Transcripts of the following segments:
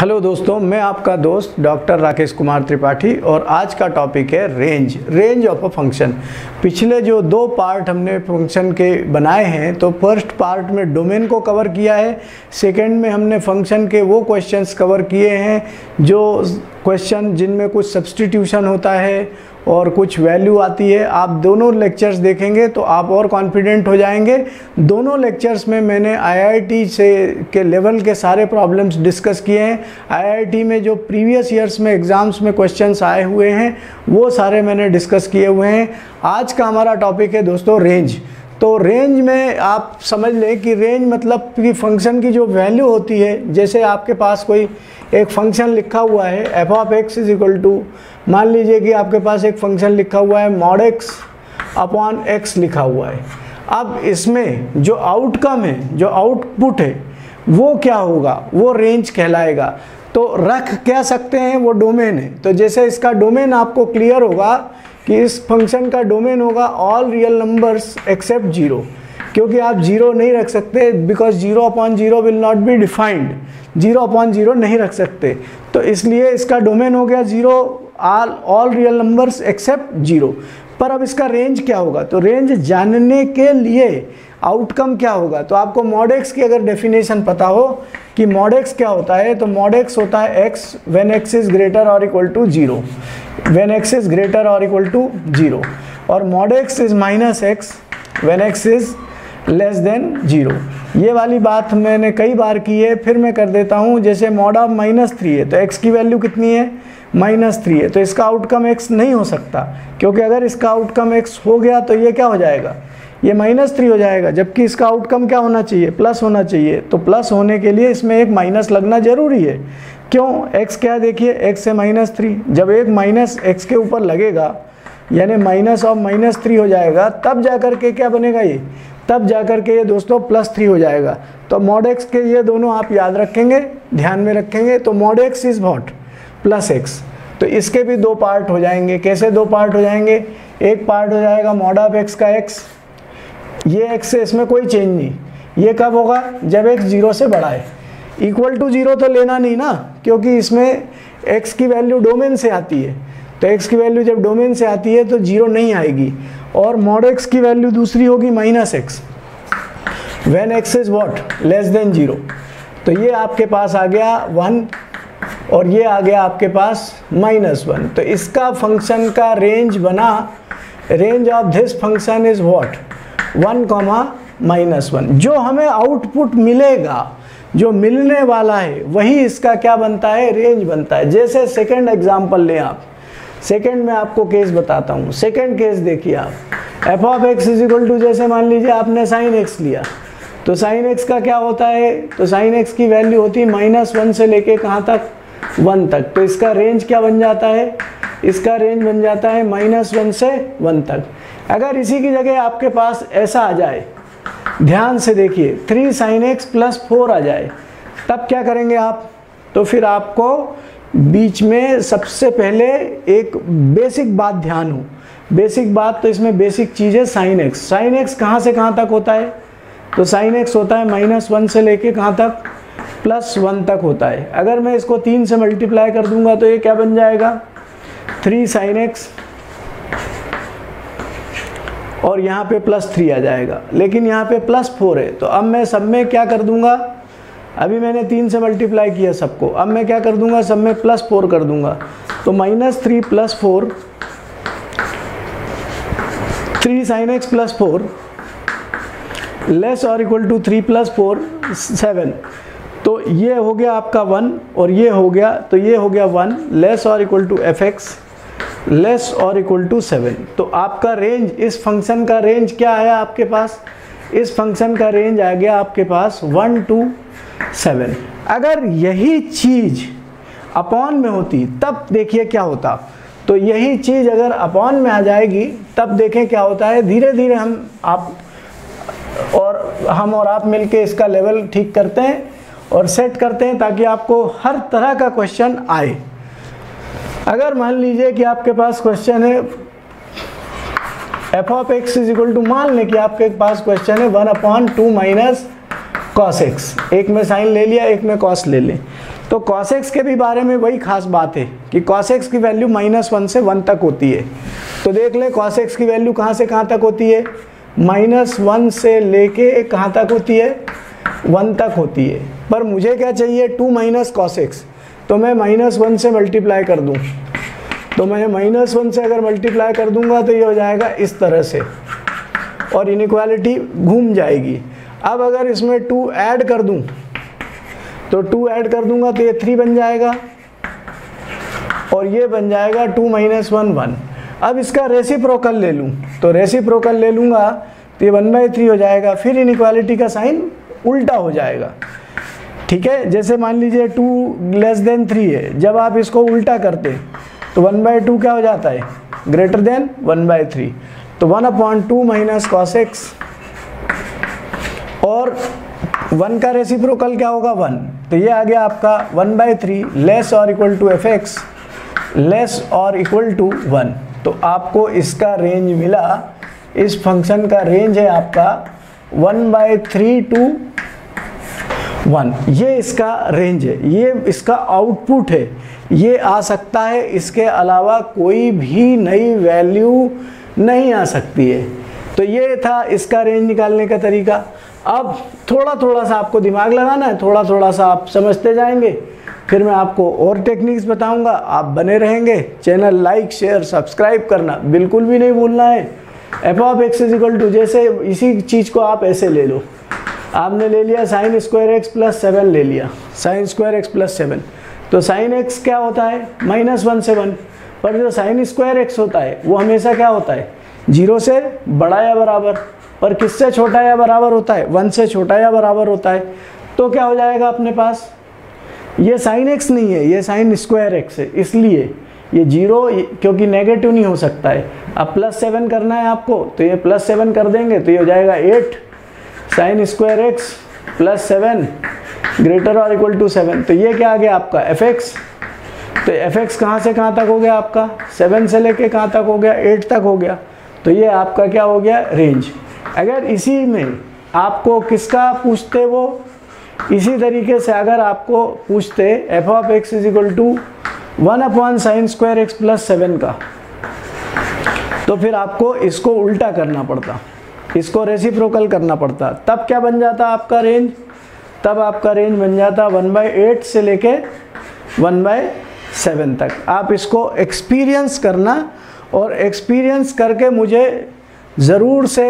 Hello दोस्तों, मैं आपका दोस्त डॉक्टर राकेश कुमार त्रिपाठी और आज का टॉपिक है range range of a function. पिछले जो दो पार्ट हमने फ़ंक्शन के बनाए हैं तो फ़र्स्ट पार्ट में डोमेन को कवर किया है, सेकंड में हमने फ़ंक्शन के वो क्वेश्चंस कवर किए हैं, जो क्वेश्चन जिनमें कुछ सब्सटीट्यूशन होता है और कुछ वैल्यू आती है। आप दोनों लेक्चर्स देखेंगे तो आप और कॉन्फिडेंट हो जाएँगे। दोनों लेक्चर्स में मैंने आईआईटी से के लेवल के सारे प्रॉब्लम्स डिस्कस किए हैं। आईआईटी में जो प्रीवियस ईयर्स में एग्ज़ाम्स में क्वेश्चंस आए हुए हैं, वो सारे मैंने डिस्कस किए हुए हैं। आज का हमारा टॉपिक है दोस्तों रेंज तो रेंज में आप समझ लें कि रेंज मतलब कि फ़ंक्शन की जो वैल्यू होती है, जैसे आपके पास कोई एक फ़ंक्शन लिखा हुआ है f of x is equal to मान लीजिए कि आपके पास एक फ़ंक्शन लिखा हुआ है मॉड एक्स अपॉन एक्स लिखा हुआ है। अब इसमें जो आउटकम है, जो आउटपुट है, वो क्या होगा? वो रेंज कहलाएगा। तो रख क्या सकते हैं? वो डोमेन है। तो जैसे इसका डोमेन आपको क्लियर होगा कि इस फ़ंक्शन का डोमेन होगा all real numbers except zero क्योंकि आप ज़ीरो नहीं रख सकते because zero upon zero will not be defined zero upon zero नहीं रख सकते। तो इसलिए इसका डोमेन हो गया zero all all real numbers except zero. पर अब इसका रेंज क्या होगा? तो रेंज जानने के लिए आउटकम क्या होगा? तो आपको मॉडेक्स की अगर डेफिनेशन पता हो कि मॉडेक्स क्या होता है तो मॉडेक्स होता है x when x is greater और equal to zero. When x is greater और इक्वल टू ज़ीरो। और mod x is minus x when x is less than zero ये वाली बात मैंने कई बार की है, फिर मैं कर देता हूँ, जैसे मॉड ऑफ़ माइनस थ्री है तो एक्स की वैल्यू कितनी है? माइनस थ्री है तो इसका आउटकम एक्स नहीं हो सकता, क्योंकि अगर इसका आउटकम एक्स हो गया तो ये क्या हो जाएगा? ये माइनस थ्री हो जाएगा, जबकि इसका आउटकम क्या होना चाहिए? प्लस होना चाहिए तो प्लस होने के लिए इसमें एक माइनस लगना ज़रूरी है। क्यों? एक्स क्या देखिए एक्स से माइनस थ्री जब एक माइनस एक्स के ऊपर लगेगा, यानी माइनस ऑफ़ माइनस थ्री हो जाएगा, तब जा कर के क्या बनेगा ये? तब जा कर के ये दोस्तों प्लस थ्री हो जाएगा। तो मॉड एक्स के ये दोनों आप याद रखेंगे, ध्यान में रखेंगे तो mod x is what plus x तो इसके भी दो पार्ट हो जाएँगे। कैसे दो पार्ट हो जाएँगे? एक पार्ट हो जाएगा मॉड ऑफ़ एक्स का एक्स ये एक्स है इसमें कोई चेंज नहीं। ये कब होगा? जब एक्स ज़ीरो से बड़ा है। इक्वल टू ज़ीरो तो लेना नहीं ना, क्योंकि इसमें एक्स की वैल्यू डोमेन से आती है। तो एक्स की वैल्यू जब डोमेन से आती है तो ज़ीरो नहीं आएगी। और मॉड एक्स की वैल्यू दूसरी होगी minus x when x is what less than zero तो ये आपके पास आ गया वन और ये आ गया आपके पास माइनस वन तो इसका फ़ंक्शन का रेंज बना range of this function is what one comma minus one जो हमें आउटपुट मिलेगा, जो मिलने वाला है, वही इसका क्या बनता है? रेंज बनता है। जैसे सेकंड एग्जांपल लें आप। सेकंड में आपको केस बताता हूँ। सेकंड केस देखिए आप। F of x is equal to जैसे मान लीजिए आपने साइन एक्स लिया। तो साइन एक्स का क्या होता है? तो साइन एक्स की वैल्यू होती है माइनस वन से लेके कहाँ तक? वन तक। तो इसका रेंज क्या बन जाता है? इसका रेंज बन जाता है माइनस वन से वन तक। अगर इसी की जगह आपके पास ऐसा आ जाए, ध्यान से देखिए three sine x plus four आ जाए, तब क्या करेंगे आप? तो फिर आपको बीच में सबसे पहले एक बेसिक बात ध्यान हो। बेसिक बात तो इसमें बेसिक चीज़ है साइन एक्स साइन एक्स कहाँ से कहाँ तक होता है? तो साइन एक्स होता है माइनस वन से लेके कहाँ तक? प्लस वन तक होता है। अगर मैं इसको तीन से मल्टीप्लाई कर दूँगा तो ये क्या बन जाएगा? थ्री साइन एक्स और यहाँ पे प्लस थ्री आ जाएगा। लेकिन यहाँ पे प्लस फोर है। तो अब मैं सब में क्या कर दूँगा? अभी मैंने तीन से मल्टीप्लाई किया सबको। अब मैं क्या कर दूँगा? सब में प्लस फोर कर दूँगा। तो minus three plus four three sine x plus four less और equal to three plus four seven तो ये हो गया आपका वन और ये हो गया तो ये हो गया वन लेस और equal to f x less और इक्वल टू सेवन तो आपका रेंज इस फ़ंक्शन का रेंज क्या आया आपके पास? इस फ़ंक्शन का रेंज आ गया आपके पास वन टू सेवन। अगर यही चीज़ अपॉन में होती, तब देखिए क्या होता। तो यही चीज़ अगर अपॉन में आ जाएगी, तब देखें क्या होता है। धीरे धीरे हम आप और हम और आप मिलके इसका लेवल ठीक करते हैं और सेट करते हैं ताकि आपको हर तरह का क्वेश्चन आए। अगर मान लीजिए कि आपके पास क्वेश्चन है f of x is equal to मान लें कि आपके पास क्वेश्चन है one upon two minus cos x एक में साइन ले लिया, एक में कॉस ले लें। तो कॉसेक्स के भी बारे में वही खास बात है कि कॉसेक्स की वैल्यू माइनस वन से वन तक होती है। तो देख लें ले कॉसेक्स की वैल्यू कहाँ से कहाँ तक होती है? माइनस वन से लेके कहाँ तक होती है? वन तक होती है। पर मुझे क्या चाहिए? टू माइनस कॉस एक्स तो मैं माइनस वन से मल्टीप्लाई कर दूँ। तो मैं माइनस वन से अगर मल्टीप्लाई कर दूँगा तो ये हो जाएगा इस तरह से। और इनक्वालिटी घूम जाएगी। अब अगर इसमें टू ऐड कर दूँ तो टू ऐड कर दूँगा तो ये थ्री बन जाएगा और ये बन जाएगा टू माइनस वन वन अब इसका रेसिप्रोकल ले लूँ तो रेसिप्रोकल ले लूँगा तो ये वन बाई थ्री हो जाएगा, फिर इनक्वालिटी का साइन उल्टा हो जाएगा। ठीक है? जैसे मान लीजिए टू लेस देन थ्री है, जब आप इसको उल्टा करते तो वन बाई टू क्या हो जाता है? Greater than one by three तो one upon two minus cos x और वन का रेसिप्रोकल क्या होगा? वन। तो ये आ गया आपका वन बाई थ्री लेस और equal to f x less और इक्वल टू वन तो आपको इसका रेंज मिला। इस फ़ंक्शन का रेंज है आपका one by three to one ये इसका रेंज है। ये इसका आउटपुट है। ये आ सकता है। इसके अलावा कोई भी नई वैल्यू नहीं आ सकती है। तो ये था इसका रेंज निकालने का तरीका। अब थोड़ा थोड़ा सा आपको दिमाग लगाना है थोड़ा थोड़ा सा आप समझते जाएँगे। फिर मैं आपको और टेक्निक्स बताऊँगा। आप बने रहेंगे। चैनल लाइक शेयर सब्सक्राइब करना बिल्कुल भी नहीं भूलना है। F of x is equal to जैसे इसी चीज़ को आप ऐसे ले लो। आपने ले लिया sine square x plus seven ले लिया। Sine square x plus seven तो साइन एक्स क्या होता है? माइनस वन से वन पर जो साइन स्क्वायर एक्स होता है, वो हमेशा क्या होता है? ज़ीरो से बड़ा या बराबर। और किससे छोटा या बराबर होता है? वन से छोटा या बराबर होता है? तो क्या हो जाएगा अपने पास? ये साइन एक्स नहीं है, ये साइन स्क्वायर एक्स है, इसलिए ये ज़ीरो क्योंकि नेगेटिव नहीं हो सकता है। अब प्लस सेवन करना है आपको तो ये प्लस सेवन कर देंगे तो ये हो जाएगा eight. Sine square x plus seven greater और इक्वल टू सेवन। तो ये क्या आ गया आपका? F x. तो एफ़ एक्स कहाँ से कहाँ तक हो गया आपका? सेवन से लेके कहाँ तक हो गया? एट तक हो गया। तो ये आपका क्या हो गया? रेंज। अगर इसी में आपको किसका पूछते वो? इसी तरीके से अगर आपको पूछते f of x is equal to one upon sine square x plus seven का तो फिर आपको इसको उल्टा करना पड़ता, इसको रेसिप्रोकल करना पड़ता। तब क्या बन जाता आपका रेंज तब आपका रेंज बन जाता वन बाई एट से लेके वन बाई सेवन तक। आप इसको एक्सपीरियंस करना और एक्सपीरियंस करके मुझे ज़रूर से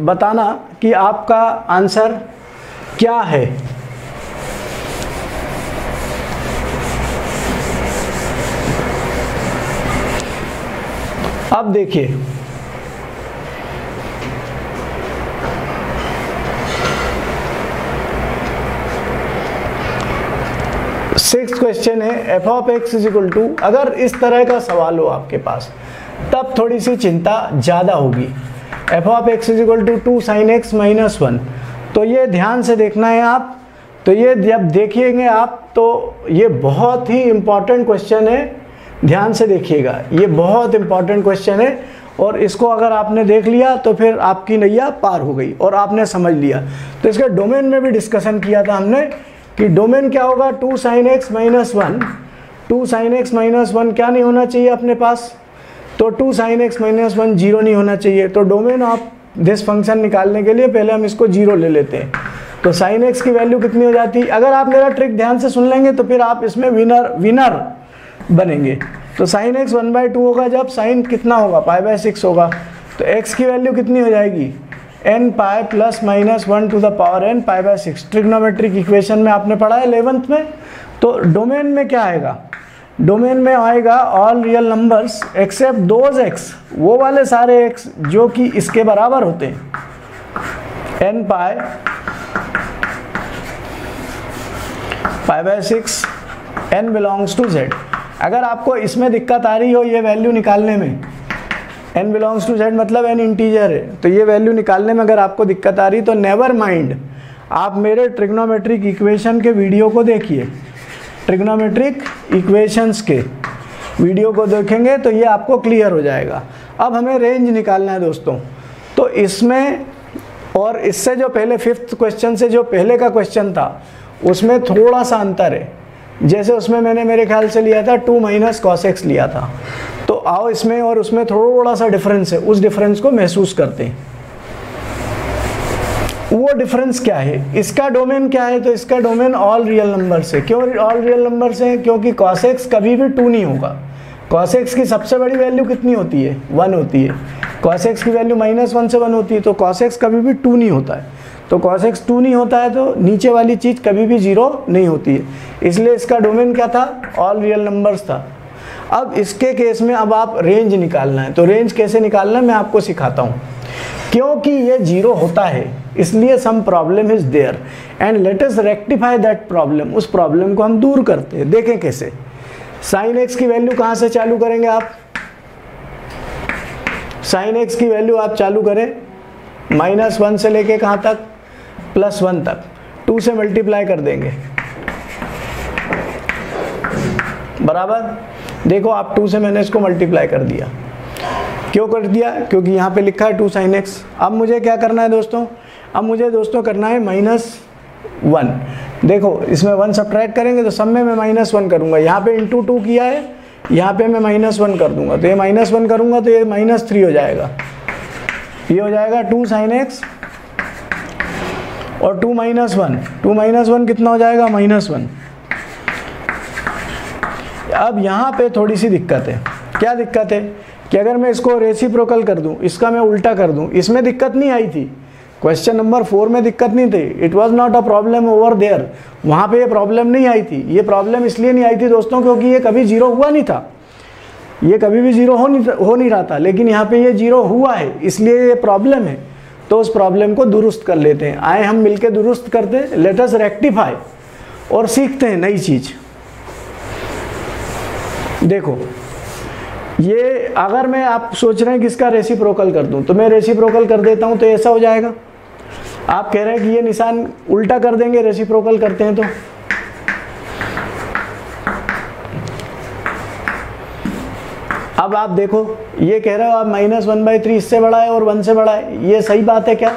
बताना कि आपका आंसर क्या है। अब देखिए। सिक्स क्वेश्चन है f of x is equal to अगर इस तरह का सवाल हो आपके पास, तब थोड़ी सी चिंता ज़्यादा होगी। F of x is equal to two sine x minus one तो ये ध्यान से देखना है आप। तो ये जब देखिएँगे आप तो ये बहुत ही इंपॉर्टेंट क्वेश्चन है। ध्यान से देखिएगा। ये बहुत इंपॉर्टेंट क्वेश्चन है। और इसको अगर आपने देख लिया तो फिर आपकी नैया पार हो गई और आपने समझ लिया। तो इसके डोमेन में भी डिस्कशन किया था हमने कि डोमेन क्या होगा? Two sine x minus one two sine x minus one क्या नहीं होना चाहिए अपने पास? तो two sine x minus one zero नहीं होना चाहिए। तो डोमेन ऑफ़ दिस फ़ंक्शन निकालने के लिए पहले हम इसको ज़ीरो ले लेते हैं। तो साइन एक्स की वैल्यू कितनी हो जाती? है अगर आप मेरा ट्रिक ध्यान से सुन लेंगे तो फिर आप इसमें विनर विनर बनेंगे। तो sine x one by two होगा, जब साइन कितना होगा? पाई बाय सिक्स होगा। तो एक्स की वैल्यू कितनी हो जाएगी? N pi plus minus one to the power n pi by six trigonometric equation में आपने पढ़ा है इलेवंथ में? तो डोमेन में क्या आएगा? डोमेन में आएगा all real numbers except those x वो वाले सारे एक्स जो कि इसके बराबर होते हैं। N pi pi by six n belongs to Z अगर आपको इसमें दिक्कत आ रही हो ये वैल्यू निकालने में एन बिलोंग्स टू जेड मतलब एन इंटीजर है। तो ये वैल्यू निकालने में अगर आपको दिक्कत आ रही तो नेवर माइंड आप मेरे ट्रिग्नोमेट्रिक इक्वेशन के वीडियो को देखिए। ट्रिग्नोमेट्रिक इक्वेशंस के वीडियो को देखेंगे तो ये आपको क्लियर हो जाएगा। अब हमें रेंज निकालना है दोस्तों। तो इसमें और इससे जो पहले फिफ्थ क्वेश्चन से जो पहले का क्वेश्चन था, उसमें थोड़ा सा अंतर है। जैसे उसमें मैंने मेरे ख्याल से लिया था टू माइनस कॉस एक्स लिया था। तो आओ इसमें और उसमें थोड़ा सा डिफरेंस है, उस डिफरेंस को महसूस करते हैं। वो डिफरेंस क्या है? इसका डोमेन क्या है? तो इसका डोमेन ऑल रियल नंबर से क्यों ऑल रियल नंबर से क्योंकि कॉस एक्स कभी भी टू नहीं होगा। कॉस एक्स की सबसे बड़ी वैल्यू कितनी होती है? वन होती है। कॉस एक्स की वैल्यू माइनस वन से वन होती है तो कॉस एक्स कभी भी टू नहीं होता है। तो कॉस एक्स टू नहीं होता है तो नीचे वाली चीज़ कभी भी ज़ीरो नहीं होती है। इसलिए इसका डोमेन क्या था? ऑल रियल नंबर्स था। अब इसके केस में अब आप रेंज निकालना है। तो रेंज कैसे निकालना है? मैं आपको सिखाता हूँ। क्योंकि ये ज़ीरो होता है। इसलिए some problem is there and let us rectify that problem उस प्रॉब्लम को हम दूर करते हैं। देखें कैसे। साइन एक्स की वैल्यू कहाँ से चालू करेंगे आप? साइन एक्स की वैल्यू आप चालू करें। माइनस वन से लेके कहाँ तक? प्लस वन तक। टू से मल्टीप्लाई कर देंगे। बराबर? देखो, आप टू से मैंने इसको मल्टीप्लाई कर दिया। क्यों कर दिया? क्योंकि यहाँ पे लिखा है टू साइन एक्स अब मुझे क्या करना है दोस्तों? अब मुझे दोस्तों करना है माइनस वन देखो, इसमें वन सब्ट्रैक्ट करेंगे तो सब में मैं माइनस वन करूँगा। यहाँ पे इंटू टू किया है, यहाँ पे मैं माइनस वन कर दूँगा। तो ये माइनस वन करूँगा तो ये माइनस थ्री हो जाएगा। ये हो जाएगा टू साइन एक्स और two minus one two minus one कितना हो जाएगा? माइनस वन अब यहाँ पे थोड़ी सी दिक्कत है। क्या दिक्कत है? कि अगर मैं इसको रेसिप्रोकल कर दूँ, इसका मैं उल्टा कर दूँ, इसमें दिक्कत नहीं आई थी। क्वेश्चन नंबर फोर में दिक्कत नहीं थी। It was not a problem over there वहाँ पे ये प्रॉब्लम नहीं आई थी। ये प्रॉब्लम इसलिए नहीं आई थी दोस्तों क्योंकि ये कभी ज़ीरो हुआ नहीं था। ये कभी भी ज़ीरो हो नहीं हो नहीं रहा था। लेकिन यहाँ पे ये ज़ीरो हुआ है। इसलिए ये प्रॉब्लम है। तो उस प्रॉब्लम को दुरुस्त कर लेते हैं। आए हम मिलके दुरुस्त करते हैं। लेटस रेक्टिफाई और सीखते हैं नई चीज़। देखो, ये अगर मैं आप सोच रहे हैं कि इसका रेसिप्रोकल कर दूँ तो मैं रेसिप्रोकल कर देता हूँ तो ऐसा हो जाएगा। आप कह रहे हैं कि ये निशान उल्टा कर देंगे रेसिप्रोकल करते हैं तो? अब आप देखो, ये कह रहे हो आप माइनस वन बाई थ्री इससे बड़ा है और वन से बड़ा है। ये सही बात है क्या?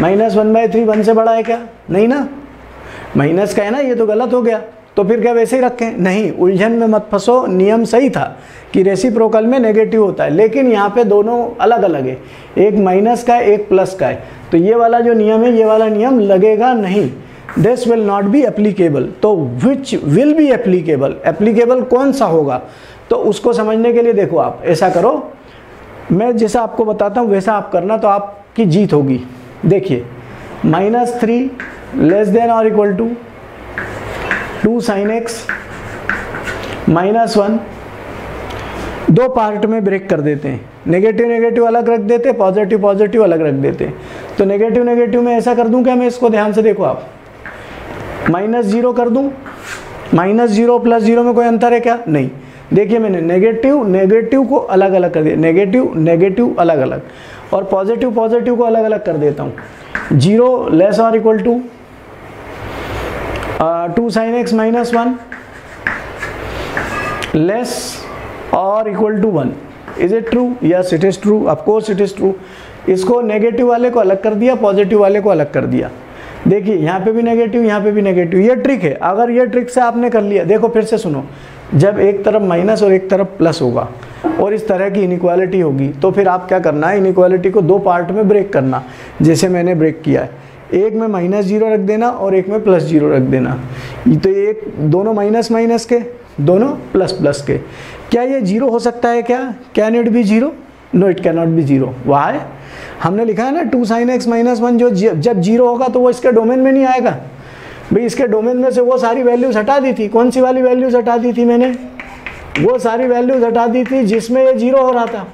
Minus one by three one से बड़ा है क्या? नहीं ना? माइनस का है ना, ये तो गलत हो गया। तो फिर क्या वैसे ही रखें? नहीं, उलझन में मत फंसो, नियम सही था कि रेसिप्रोकल में नेगेटिव होता है। लेकिन यहाँ पे दोनों अलग अलग है। एक माइनस का है, एक प्लस का है। तो ये वाला जो नियम है, ये वाला नियम लगेगा नहीं। This will not be applicable तो which will be applicable applicable कौन सा होगा? तो उसको समझने के लिए देखो आप, ऐसा करो। मैं जैसा आपको बताता हूँ, वैसा आप करना तो आपकी जीत होगी। देखिए माइनस थ्री लेस देन और equal to two sine x minus one, दो पार्ट में ब्रेक कर देते हैं। नेगेटिव नेगेटिव अलग रख देते हैं पॉजिटिव पॉजिटिव अलग रख देते हैं। तो नेगेटिव नेगेटिव में ऐसा कर दूँ क्या मैं इसको? ध्यान से देखो आप। माइनस ज़ीरो कर दूँ। माइनस ज़ीरो प्लस ज़ीरो में कोई अंतर है क्या? नहीं। देखिए मैंने नेगेटिव नेगेटिव को अलग अलग कर दिया। नेगेटिव नेगेटिव अलग अलग। और पॉजिटिव पॉजिटिव को अलग अलग कर देता हूँ। ज़ीरो लेस और equal to two sine x minus one less और equal to one is it true yes it is true of course it is true इसको नेगेटिव वाले को अलग कर दिया पॉजिटिव वाले को अलग कर दिया। देखिए, यहाँ पे भी नेगेटिव यहाँ पे भी नेगेटिव ये ट्रिक है। अगर ये ट्रिक से आपने कर लिया, देखो फिर से सुनो। जब एक तरफ़ माइनस और एक तरफ़ प्लस होगा, और इस तरह की इनक्वालिटी होगी तो फिर आप क्या करना है? इनक्वालिटी को दो पार्ट में ब्रेक करना, जैसे मैंने ब्रेक किया है। एक में माइनस ज़ीरो रख देना और एक में प्लस ज़ीरो रख देना। तो एक दोनों माइनस माइनस के, दोनों प्लस प्लस के। क्या ये ज़ीरो हो सकता है क्या? Can it be zero no it can not be zero why हमने लिखा है ना two sine x minus one जो जब ज़ीरो होगा तो वो इसके डोमेन में नहीं आएगा। भाई, इसके डोमेन में से वो सारी वैल्यूज़ हटा दी थी। कौन सी वाली वैल्यूज़ हटा दी थी मैंने? वो सारी वैल्यूज़ हटा दी थी जिसमें ये ज़ीरो हो रहा था।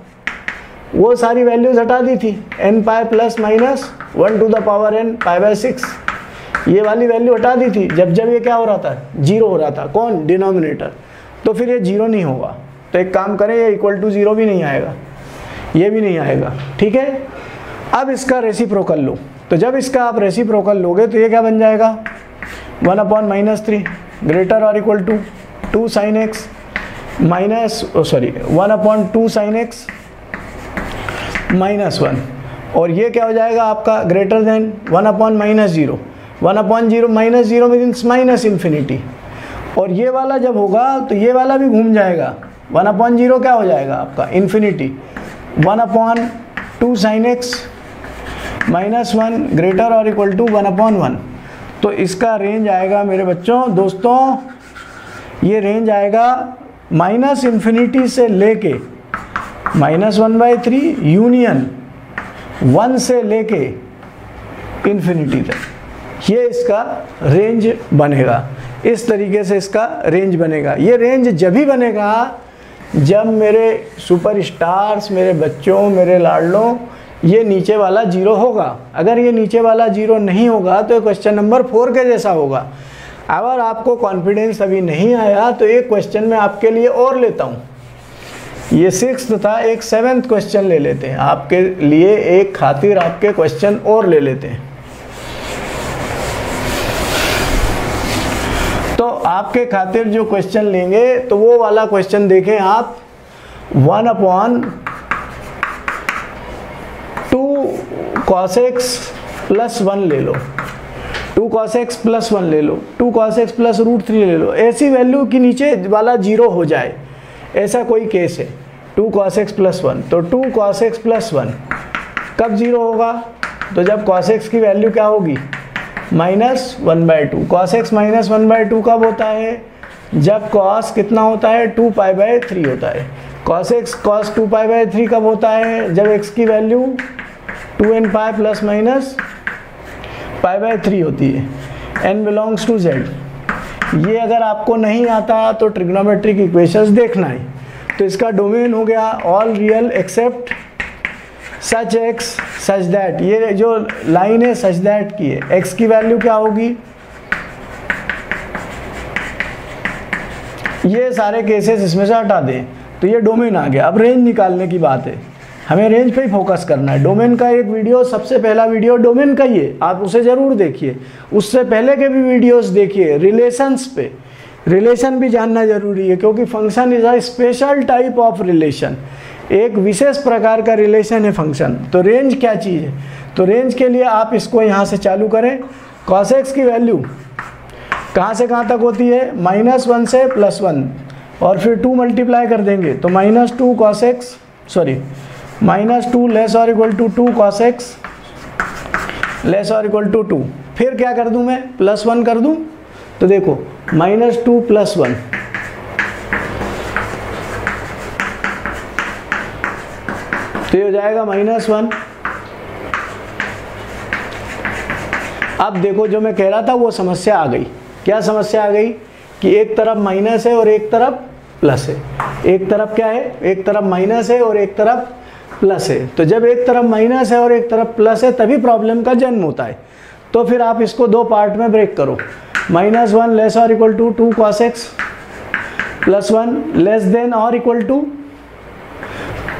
वो सारी वैल्यूज़ हटा दी थी। N pi plus minus one to the power n pi by six ये वाली वैल्यू हटा दी थी। जब जब ये क्या हो रहा था? ज़ीरो हो रहा था। कौन? डिनोमिनेटर तो फिर ये ज़ीरो नहीं होगा। तो एक काम करें, ये इक्वल टू ज़ीरो भी नहीं आएगा। ये भी नहीं आएगा। ठीक है? अब इसका रेसिप्रोकल लो। तो जब इसका आप रेसिप्रोकल लोगे तो ये क्या बन जाएगा? One upon minus three greater और equal to two sine x minus sorry one upon two sine x minus one और ये क्या हो जाएगा आपका greater than one upon minus zero one upon zero minus zero means minus infinity और ये वाला जब होगा तो ये वाला भी घूम जाएगा। वन अपॉन ज़ीरो क्या हो जाएगा आपका? Infinity one upon two sine x minus one greater और equal to one upon one तो इसका रेंज आएगा मेरे बच्चों, दोस्तों, ये रेंज आएगा माइनस इन्फिनिटी से लेके minus one by three union one से लेके इन्फिनिटी तक। ये इसका रेंज बनेगा। इस तरीके से इसका रेंज बनेगा। ये रेंज जब ही बनेगा, जब मेरे सुपर स्टार्स मेरे बच्चों, मेरे लाडलों, ये नीचे वाला ज़ीरो होगा। अगर ये नीचे वाला ज़ीरो नहीं होगा तो क्वेश्चन नंबर फोर के जैसा होगा। अगर आपको कॉन्फिडेंस अभी नहीं आया तो एक क्वेश्चन मैं आपके लिए और लेता हूँ। ये सिक्स था, एक सेवेंथ क्वेश्चन ले लेते हैं। आपके लिए एक खातिर आपके क्वेश्चन और ले लेते हैं। तो आपके खातिर जो क्वेश्चन लेंगे तो वो वाला क्वेश्चन देखें आप। One upon two cos x plus one ले लो। Two cos x plus one ले लो। Two cos x plus root three ले लो। ऐसी वैल्यू के नीचे वाला ज़ीरो हो जाए। ऐसा कोई केस है। Two cos x plus one तो two cos x plus one कब ज़ीरो होगा? तो जब कॉस एक्स की वैल्यू क्या होगी? Minus one by two cos x minus one by two कब होता है? जब कॉस कितना होता है? टू पाई बाय थ्री होता है। Cos x cos two pi by three कब होता है? जब एक्स की value two n pi plus minus pi by three होती है। एन बिलोंग्स टू जेड ये अगर आपको नहीं आता तो ट्रिग्नोमेट्रिक इक्वेशंस देखना है। तो इसका डोमेन हो गया all real except such x such that ये जो लाइन है सच दैट की है। एक्स की वैल्यू क्या होगी? ये सारे केसेस इसमें से हटा दें। तो ये डोमेन आ गया। अब रेंज निकालने की बात है। हमें रेंज पे ही फोकस करना है। डोमेन का एक वीडियो सबसे पहला वीडियो डोमेन का ही है। आप उसे ज़रूर देखिए। उससे पहले के भी वीडियोस देखिए। रिलेशंस पे। रिलेशन भी जानना ज़रूरी है, क्योंकि function is a special type of relation एक विशेष प्रकार का रिलेशन है फ़ंक्शन तो रेंज क्या चीज़ है? तो रेंज के लिए आप इसको यहाँ से चालू करें। कॉसेक्स की वैल्यू कहाँ से कहाँ तक होती है? माइनस वन से प्लस वन और फिर टू मल्टीप्लाई कर देंगे। तो minus two cos x sorry minus two less और equal to two cos x less और इक्वल टू टू फिर क्या कर दूँ मैं? प्लस वन कर दूँ? तो देखो माइनस टू प्लस वन तो ये हो जाएगा माइनस वन अब देखो, जो मैं कह रहा था, वो समस्या आ गई। क्या समस्या आ गई? कि एक तरफ़ माइनस है और एक तरफ़ प्लस है। एक तरफ़ क्या है? एक तरफ़ माइनस है और एक तरफ़ प्लस है। तो जब एक तरफ़ माइनस है और एक तरफ़ प्लस है, तभी प्रॉब्लम का जन्म होता है। तो फिर आप इसको दो पार्ट में ब्रेक करो। माइनस वन लेस और equal to two cos x plus one less than और इक्वल टू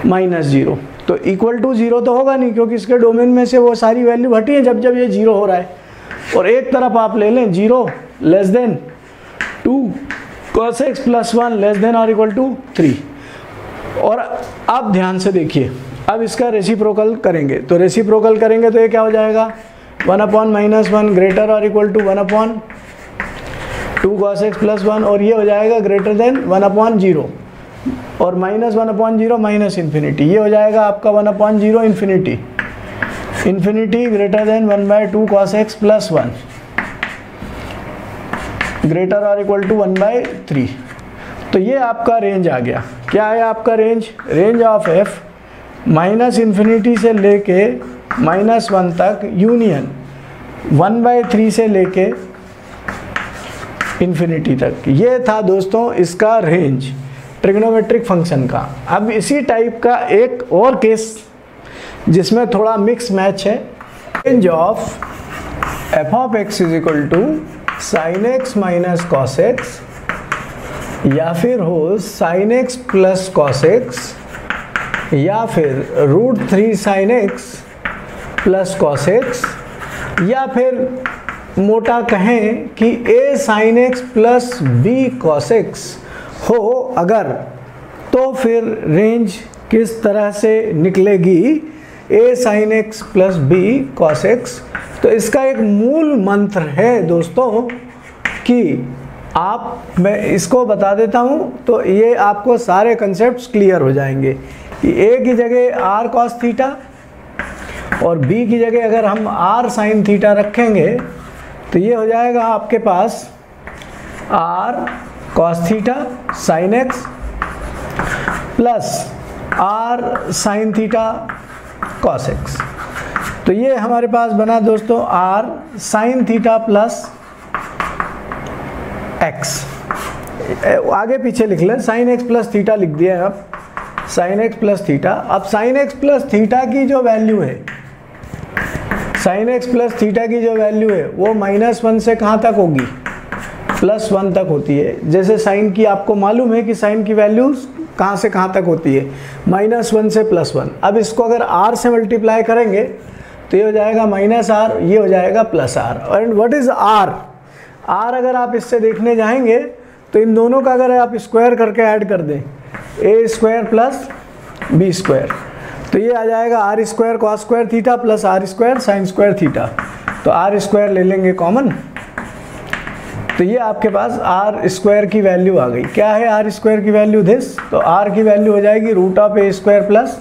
माइनस ज़ीरो तो इक्वल टू ज़ीरो तो होगा नहीं, क्योंकि इसके डोमेन में से वो सारी वैल्यू हटी है जब जब ये ज़ीरो हो रहा है। और एक तरफ़ आप ले लें zero less than two cos x plus one less than और इक्वल टू थ्री और अब ध्यान से देखिए, अब इसका रेसिप्रोकल करेंगे। तो रेसिप्रोकल करेंगे तो ये क्या हो जाएगा? One upon minus one greater और equal to one upon two cos x plus one और ये हो जाएगा greater than one upon zero और minus one upon zero minus infinity ये हो जाएगा आपका one upon zero infinity infinity greater than one by two cos x plus one greater और equal to one by three तो ये आपका range आ गया. क्या है आपका range range of f minus infinity से लेके माइनस वन तक यूनियन वन बाय थ्री से लेके इन्फिनिटी तक। ये था दोस्तों इसका रेंज ट्रिग्नोमेट्रिक फ़ंक्शन का। अब इसी टाइप का एक और केस जिसमें थोड़ा मिक्स मैच है। Range of f of x is equal to sine x minus cos x या फिर हो sine x plus cos x या फिर root three sine x plus cos x या फिर मोटा कहें कि a sine x plus b cos x हो अगर तो फिर रेंज किस तरह से निकलेगी? A sine x plus b cos x तो इसका एक मूल मंत्र है दोस्तों कि आप, मैं इसको बता देता हूँ तो ये आपको सारे कंसेप्ट क्लियर हो जाएँगे। कि ए की जगह आर कॉस थीटा और बी की जगह अगर हम आर साइन थीटा रखेंगे तो ये हो जाएगा आपके पास r cos theta sine x plus r sine theta cos x तो ये हमारे पास बना दोस्तों r sine theta plus x आगे पीछे लिख लें साइन एक्स प्लस थीटा लिख दिया है अब साइन एक्स प्लस थीटा अब साइन एक्स प्लस थीटा की जो वैल्यू है साइन एक्स प्लस थीटा की जो वैल्यू है, वो माइनस वन से कहाँ तक होगी? प्लस वन तक होती है। जैसे साइन की आपको मालूम है कि साइन की वैल्यू कहाँ से कहाँ तक होती है? माइनस वन से प्लस वन अब इसको अगर आर से मल्टीप्लाई करेंगे तो ये हो जाएगा माइनस आर ये हो जाएगा plus r and what is r r अगर आप इससे देखने जाएँगे तो इन दोनों का अगर आप स्क्वायर करके ऐड कर दें a square plus b square तो ये आ जाएगा r square cos square theta plus r square sine square theta तो आर स्क्वायर ले लेंगे कॉमन तो ये आपके पास आर स्क्वायर की वैल्यू आ गई। क्या है आर स्क्वायर की वैल्यू दिस तो आर की वैल्यू हो जाएगी root of a square plus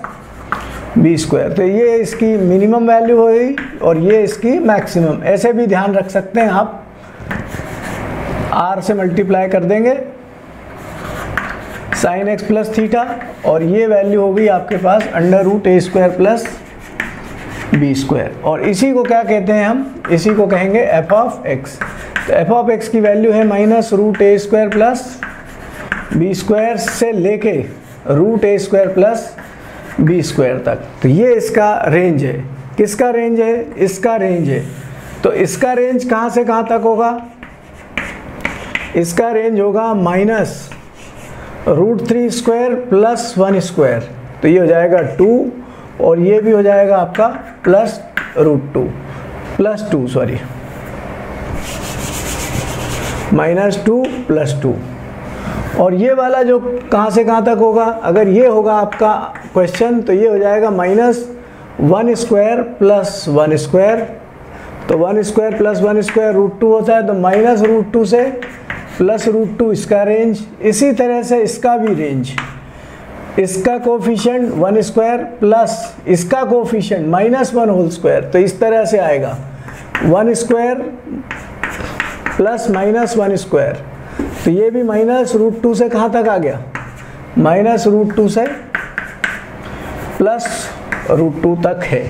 b square तो ये इसकी मिनिमम वैल्यू हो गई और ये इसकी मैक्सिमम ऐसे भी ध्यान रख सकते हैं आप। आर से मल्टीप्लाई कर देंगे। साइन एक्स प्लस थीटा और ये वैल्यू होगी आपके पास under root a square plus b square और इसी को क्या कहते हैं हम? इसी को कहेंगे एफ़ ऑफ़ एक्स तो एफ़ ऑफ़ एक्स की वैल्यू है minus root a square plus b square से लेके root a square plus b square तक. तो ये इसका रेंज है. किसका रेंज है? इसका रेंज है. तो इसका रेंज कहाँ से कहाँ तक होगा? इसका रेंज होगा minus root three square plus one square. तो ये हो जाएगा टू, और ये भी हो जाएगा आपका plus root two. Plus two, sorry. Minus two plus two. और ये वाला जो कहाँ से कहाँ तक होगा, अगर ये होगा आपका क्वेश्चन तो ये हो जाएगा minus one square plus one square. तो one square plus one square root two होता है तो माइनस रूट टू से प्लस रूट टू इसका रेंज, इसी तरह से इसका भी रेंज। इसका कोफिशेंट वन स्क्वायर प्लस इसका coefficient minus one whole square तो इस तरह से आएगा। One square plus minus one square तो ये भी माइनस रूट टू से कहाँ तक आ गया? माइनस रूट टू से प्लस रूट टू तक है।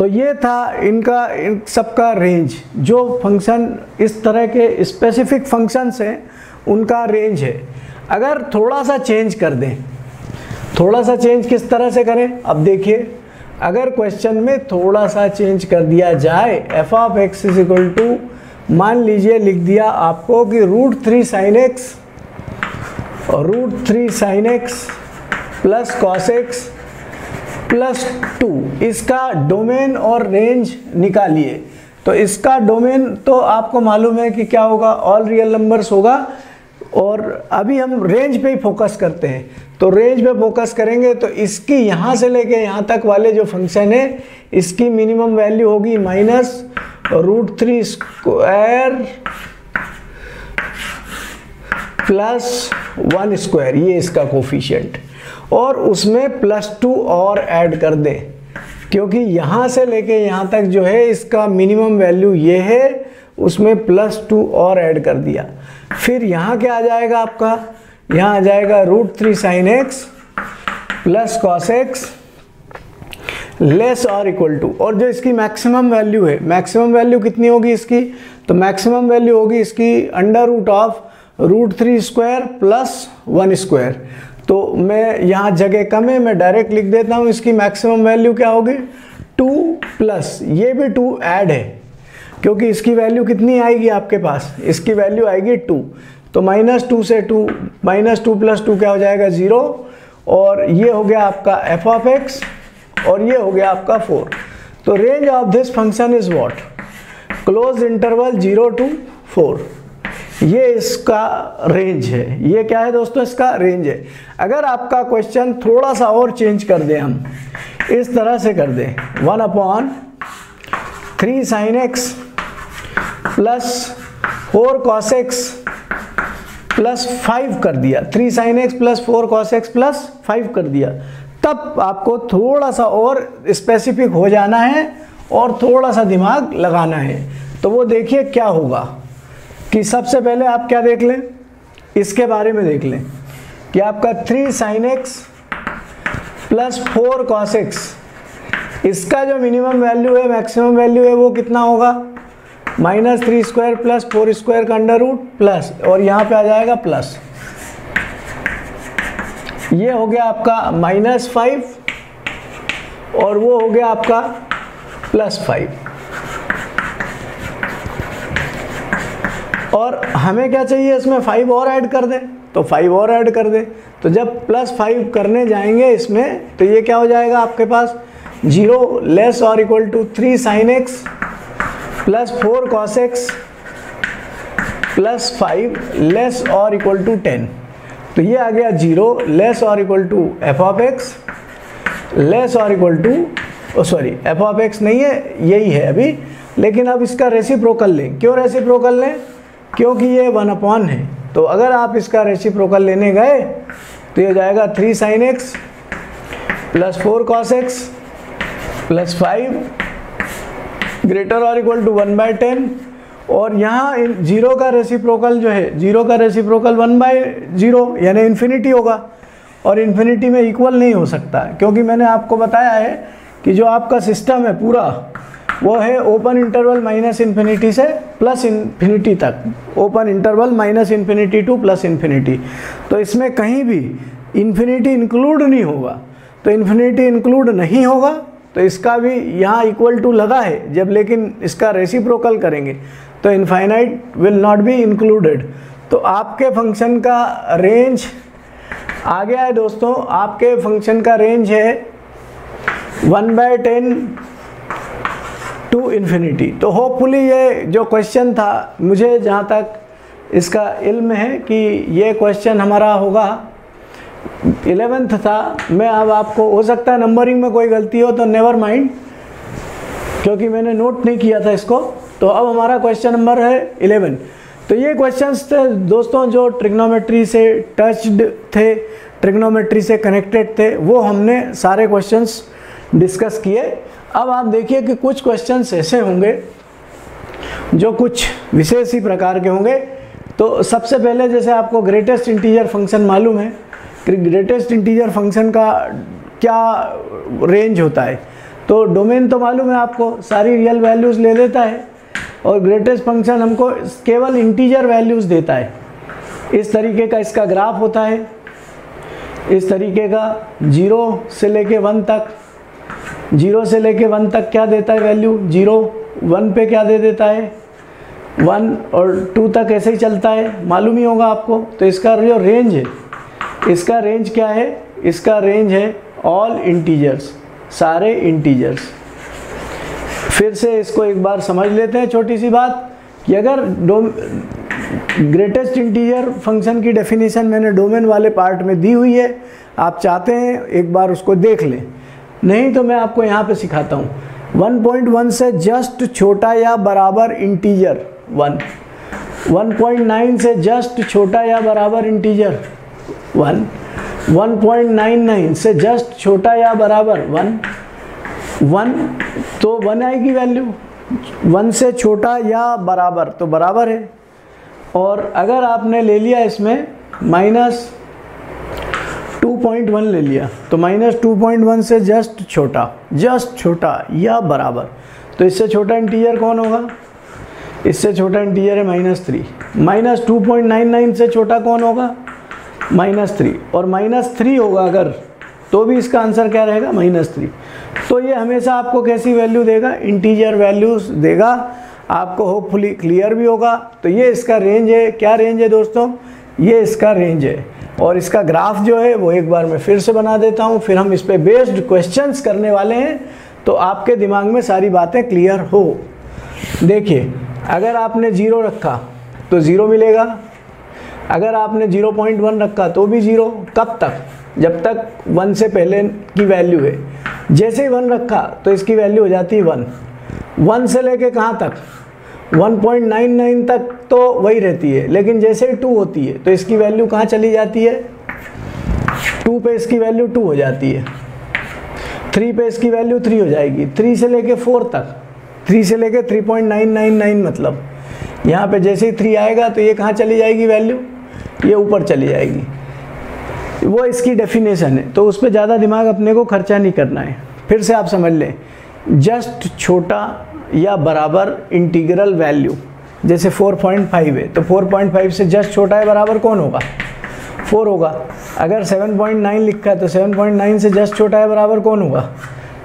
तो ये था इनका, इन सबका रेंज जो फ़ंक्शन इस तरह के स्पेसिफिक फ़ंक्शंस हैं, उनका रेंज है। अगर थोड़ा सा चेंज कर दें थोड़ा सा चेंज किस तरह से करें? अब देखिए, अगर क्वेश्चन में थोड़ा सा चेंज कर दिया जाए f of x is equal to मान लीजिए लिख दिया आपको कि root three sine x root three sine x plus cos x plus two, इसका डोमेन और रेंज निकालिए। तो इसका डोमेन तो आपको मालूम है कि क्या होगा ऑल रियल नंबर्स होगा, और अभी हम रेंज पे ही फोकस करते हैं। तो रेंज पे फोकस करेंगे तो इसकी यहाँ से लेके यहाँ तक वाले जो फ़ंक्शन है, इसकी मिनिमम वैल्यू होगी minus root three square plus one square ये इसका कोफिशियंट और उसमें प्लस टू और ऐड कर दें। क्योंकि यहाँ से लेके यहाँ तक जो है, इसका मिनिमम वैल्यू ये है, उसमें प्लस टू और ऐड कर दिया। फिर यहाँ क्या आ जाएगा आपका? यहाँ आ जाएगा root three sine x plus cos x less और इक्वल टू और जो इसकी मैक्सिमम वैल्यू है मैक्सिमम वैल्यू कितनी होगी इसकी? तो मैक्सिमम वैल्यू होगी इसकी under root of root three square plus one square तो मैं यहाँ जगह कम है, मैं डायरेक्ट लिख देता हूँ, इसकी मैक्सिमम वैल्यू क्या होगी? टू प्लस ये भी टू ऐड है, क्योंकि इसकी वैल्यू कितनी आएगी आपके पास? इसकी वैल्यू आएगी टू तो माइनस टू से two minus two plus two क्या हो जाएगा? ज़ीरो और ये हो गया आपका एफ़ ऑफ़ एक्स और ये हो गया आपका फोर तो range of this function is what close interval zero to four ये इसका रेंज है। ये क्या है दोस्तों? इसका रेंज है। अगर आपका क्वेश्चन थोड़ा सा और चेंज कर दें हम, इस तरह से कर दें। One upon three sine x plus four cos x plus five कर दिया। Three sine x plus four cos x plus five कर दिया। तब आपको थोड़ा सा और स्पेसिफिक हो जाना है और थोड़ा सा दिमाग लगाना है। तो वो देखिए क्या होगा। कि सबसे पहले आप क्या देख लें? इसके बारे में देख लें कि आपका three sine x plus four cos x इसका जो मिनिमम वैल्यू है मैक्सिमम वैल्यू है, वो कितना होगा? Minus three square plus four square का अंडर रूट प्लस और यहाँ पे आ जाएगा प्लस ये हो गया आपका माइनस फाइव और वो हो गया आपका प्लस फाइव और हमें क्या चाहिए इसमें? फाइव और ऐड कर दें। तो फाइव और ऐड कर दें। तो जब प्लस फाइव करने जाएँगे इसमें तो ये क्या हो जाएगा आपके पास? ज़ीरो लेस और equal to three sine x plus four cos x plus five less और इक्वल टू टेन तो ये आ गया ज़ीरो लेस और equal to f of x less और equal to sorry f of x नहीं है, यही है अभी। लेकिन अब इसका रेसिप्रोकल लें। क्यों रेसिप्रोकल लें? क्योंकि ये वन अपॉन है। तो अगर आप इसका रेसिप्रोकल लेने गए तो ये जाएगा three sine x plus four cos x plus five greater और equal to one by ten और यहाँ ज़ीरो का रेसिप्रोकल जो है ज़ीरो का रेसिप्रोकल वन बाई ज़ीरो यानी इन्फिनिटी होगा। और इन्फिनिटी में इक्वल नहीं हो सकता, क्योंकि मैंने आपको बताया है कि जो आपका सिस्टम है पूरा वो है ओपन इंटरवल माइनस इन्फिनिटी से प्लस इन्फिनिटी तक। Open interval minus infinity to plus infinity. तो इसमें कहीं भी इन्फिनिटी इंक्लूड नहीं होगा। तो इन्फिनिटी इंक्लूड नहीं होगा तो इसका भी यहाँ इक्वल टू लगा है, जब लेकिन इसका रेसिप्रोकल करेंगे तो infinite will not be included. तो आपके फ़ंक्शन का रेंज आ गया है दोस्तों, आपके फ़ंक्शन का रेंज है one by ten to infinity तो होपफुली ये जो क्वेश्चन था, मुझे जहाँ तक इसका इल्म है कि ये क्वेश्चन हमारा होगा। इलेवेंथ था, मैं अब आपको, हो सकता है नंबरिंग में कोई गलती हो तो नेवर माइंड क्योंकि मैंने नोट नहीं किया था इसको। तो अब हमारा क्वेश्चन नंबर है इलेवन तो ये क्वेश्चंस थे, दोस्तों, जो ट्रिग्नोमेट्री से टच्ड थे ट्रिग्नोमेट्री से कनेक्टेड थे, वो हमने सारे क्वेश्चंस डिस्कस किए। अब आप देखिए कि कुछ क्वेश्चंस ऐसे होंगे जो कुछ विशेष ही प्रकार के होंगे। तो सबसे पहले जैसे आपको ग्रेटेस्ट इंटीजर फ़ंक्शन मालूम है कि ग्रेटेस्ट इंटीजर फ़ंक्शन का क्या रेंज होता है। तो डोमेन तो मालूम है आपको, सारी रियल वैल्यूज़ ले लेता है और ग्रेटेस्ट फ़ंक्शन हमको केवल इंटीजर वैल्यूज़ देता है। इस तरीके का इसका ग्राफ होता है। इस तरीके का ज़ीरो से लेके वन तक ज़ीरो से लेके वन तक क्या देता है वैल्यू ज़ीरो वन पे क्या दे देता है? वन और टू तक ऐसे ही चलता है। मालूम ही होगा आपको। तो इसका जो रेंज है, इसका रेंज क्या है? इसका रेंज है ऑल इंटीजर्स सारे इंटीजर्स फिर से इसको एक बार समझ लेते हैं छोटी सी बात कि अगर ग्रेटेस्ट इंटीजर फ़ंक्शन की डेफिनेशन मैंने डोमेन वाले पार्ट में दी हुई है। आप चाहते हैं एक बार उसको देख लें। नहीं तो मैं आपको यहाँ पे सिखाता हूँ। 1.1 से जस्ट छोटा या बराबर इंटीजर, वन। 1.9 से जस्ट छोटा या बराबर इंटीजर, वन। 1.99 से जस्ट छोटा या बराबर, वन। वन तो वन आएगी वैल्यू। वन से छोटा या बराबर तो बराबर है। और अगर आपने ले लिया इसमें माइनस 2.1 ले लिया तो माइनस टू से जस्ट छोटा जस्ट छोटा या बराबर। तो इससे छोटा इंटीजर कौन होगा? इससे छोटा इंटीजर है माइनस थ्री। माइनस टू से छोटा कौन होगा? Minus three. और माइनस थ्री होगा अगर तो भी इसका आंसर क्या रहेगा? Minus three. तो ये हमेशा आपको कैसी वैल्यू देगा? इंटीजर वैल्यूज़ देगा। आपको होपफुली क्लियर भी होगा। तो ये इसका रेंज है। क्या रेंज है दोस्तों? ये इसका रेंज है। और इसका ग्राफ जो है वो एक बार मैं फिर से बना देता हूँ। फिर हम इस पर बेस्ड क्वेश्चंस करने वाले हैं। तो आपके दिमाग में सारी बातें क्लियर हो। देखिए, अगर आपने ज़ीरो रखा तो ज़ीरो मिलेगा। अगर आपने ज़ीरो पॉइंट वन रखा तो भी ज़ीरो कब तक? जब तक वन से पहले की वैल्यू है। जैसे ही वन रखा तो इसकी वैल्यू हो जाती है वन वन से लेके कहाँ तक? 1.99 तक तो वही रहती है, लेकिन जैसे ही टू होती है तो इसकी वैल्यू कहाँ चली जाती है? टू पे इसकी वैल्यू टू हो जाती है। थ्री पे इसकी वैल्यू थ्री हो जाएगी। थ्री से लेके फोर तक। थ्री से लेके three point nine nine nine मतलब। यहाँ पे जैसे ही थ्री आएगा तो ये कहाँ चली जाएगी वैल्यू ये ऊपर चली जाएगी। वो इसकी डेफिनेशन है। तो उस पर ज़्यादा दिमाग अपने को खर्चा नहीं करना है। फिर से आप समझ लें। जस्ट छोटा या बराबर इंटीग्रल वैल्यू, जैसे 4.5 है तो 4.5 से जस्ट छोटा है, बराबर कौन होगा? 4 होगा। अगर 7.9 लिखा है तो 7.9 से जस्ट छोटा है, बराबर कौन होगा?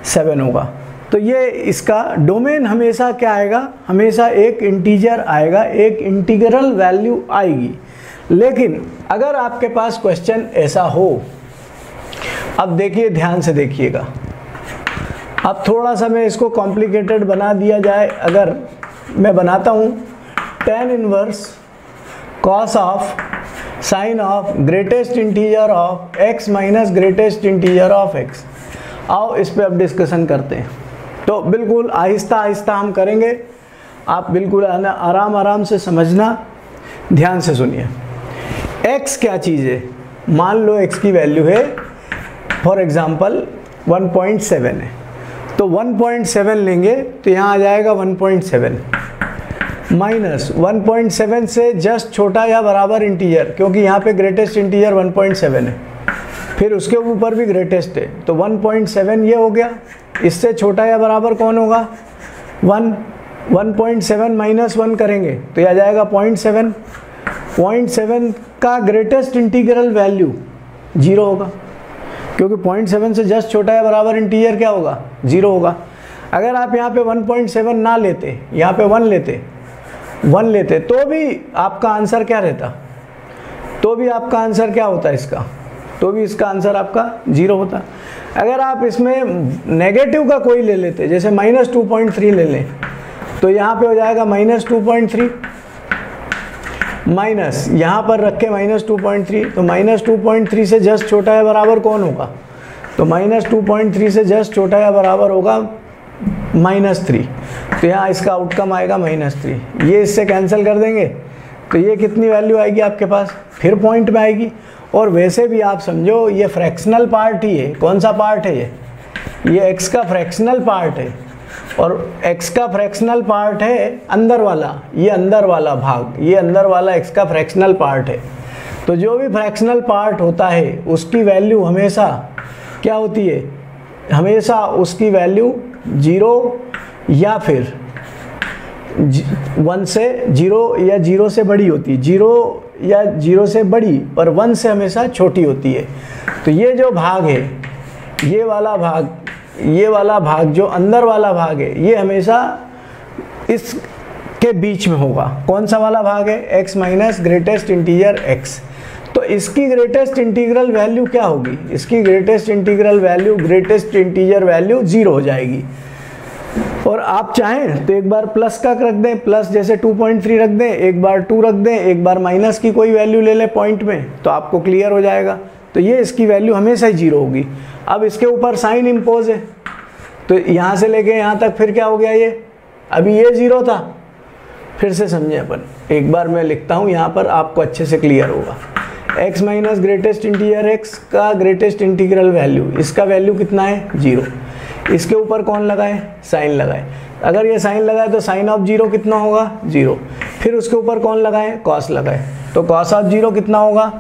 7 होगा। तो ये इसका डोमेन हमेशा क्या आएगा? हमेशा एक इंटीजर आएगा, एक इंटीग्रल वैल्यू आएगी। लेकिन अगर आपके पास क्वेश्चन ऐसा हो, अब देखिए, ध्यान से देखिएगा। अब थोड़ा सा मैं इसको कॉम्प्लिकेटेड बना दिया जाए। अगर मैं बनाता हूँ tan inverse cos of sine of greatest integer of x minus greatest integer of x आओ इस पर अब डिस्कशन करते हैं। तो बिल्कुल आहिस्ता आहिस्ता हम करेंगे। आप बिल्कुल आराम आराम से समझना, ध्यान से सुनिए। x क्या चीज़ है? मान लो x की वैल्यू है फॉर एग्ज़ाम्पल 1.7 है। तो 1.7 लेंगे तो यहाँ आ जाएगा 1.7 माइनस 1.7 से जस्ट छोटा या बराबर इंटीजर, क्योंकि यहाँ पे ग्रेटेस्ट इंटीजर 1.7 है। फिर उसके ऊपर भी ग्रेटेस्ट है। तो 1.7 ये हो गया। इससे छोटा या बराबर कौन होगा? 1 1.7 माइनस वन करेंगे तो यह आ जाएगा 0.7 0.7 का ग्रेटेस्ट इंटीग्रल वैल्यू ज़ीरो होगा। क्योंकि 0.7 से जस्ट छोटा है बराबर इंटीजर क्या होगा? ज़ीरो होगा। अगर आप यहाँ पे 1.7 ना लेते, यहाँ पे वन लेते वन लेते तो भी आपका आंसर क्या रहता? तो भी आपका आंसर क्या होता इसका? तो भी इसका आंसर आपका ज़ीरो होता। अगर आप इसमें नेगेटिव का कोई ले लेते, जैसे माइनस टू पॉइंट थ्री ले लें तो यहाँ पे हो जाएगा minus two point three minus, यहाँ पर रखे माइनस टू पॉइंट थ्री तो माइनस टू पॉइंट थ्री से जस्ट छोटा है बराबर कौन होगा? तो माइनस टू पॉइंट थ्री से जस्ट छोटा है बराबर होगा माइनस थ्री तो यहाँ इसका आउटकम आएगा माइनस थ्री ये इससे कैंसिल कर देंगे तो ये कितनी वैल्यू आएगी आपके पास? फिर पॉइंट में आएगी। और वैसे भी आप समझो, ये फ्रैक्शनल पार्ट ही है। कौन सा पार्ट है ये? ये एक्स का फ्रैक्शनल पार्ट है। और x का फ्रैक्शनल पार्ट है अंदर वाला, ये अंदर वाला भाग, ये अंदर वाला x का फ्रैक्शनल पार्ट है। तो जो भी फ्रैक्शनल पार्ट होता है, उसकी वैल्यू हमेशा क्या होती है? हमेशा उसकी वैल्यू ज़ीरो या फिर वन से ज़ीरो या ज़ीरो से बड़ी होती है। ज़ीरो या ज़ीरो से बड़ी, पर वन से हमेशा छोटी होती है। तो ये जो भाग है, ये वाला भाग ये वाला भाग जो अंदर वाला भाग है, ये हमेशा इस के बीच में होगा। कौन सा वाला भाग है? X minus greatest integer x तो इसकी ग्रेटेस्ट इंटीग्रल वैल्यू क्या होगी? इसकी greatest integral value greatest integer value zero हो जाएगी। और आप चाहें तो एक बार प्लस का रख दें प्लस जैसे 2.3 रख दें, एक बार 2 रख दें, एक बार माइनस की कोई वैल्यू ले लें पॉइंट में तो आपको क्लियर हो जाएगा। तो ये इसकी वैल्यू हमेशा ही ज़ीरो होगी। अब इसके ऊपर साइन इम्पोज है। तो यहाँ से लेके यहाँ तक फिर क्या हो गया ये? अभी ये ज़ीरो था। फिर से समझे अपन। एक बार मैं लिखता हूँ, यहाँ पर आपको अच्छे से क्लियर होगा। X minus greatest integer x का ग्रेटेस्ट इंटीग्रल वैल्यू इसका वैल्यू कितना है? ज़ीरो इसके ऊपर कौन लगाए? साइन लगाए। अगर ये साइन लगाए तो साइन ऑफ़ ज़ीरो कितना होगा? ज़ीरो फिर उसके ऊपर कौन लगाए? कॉस लगाए। तो कॉस ऑफ़ ज़ीरो कितना होगा?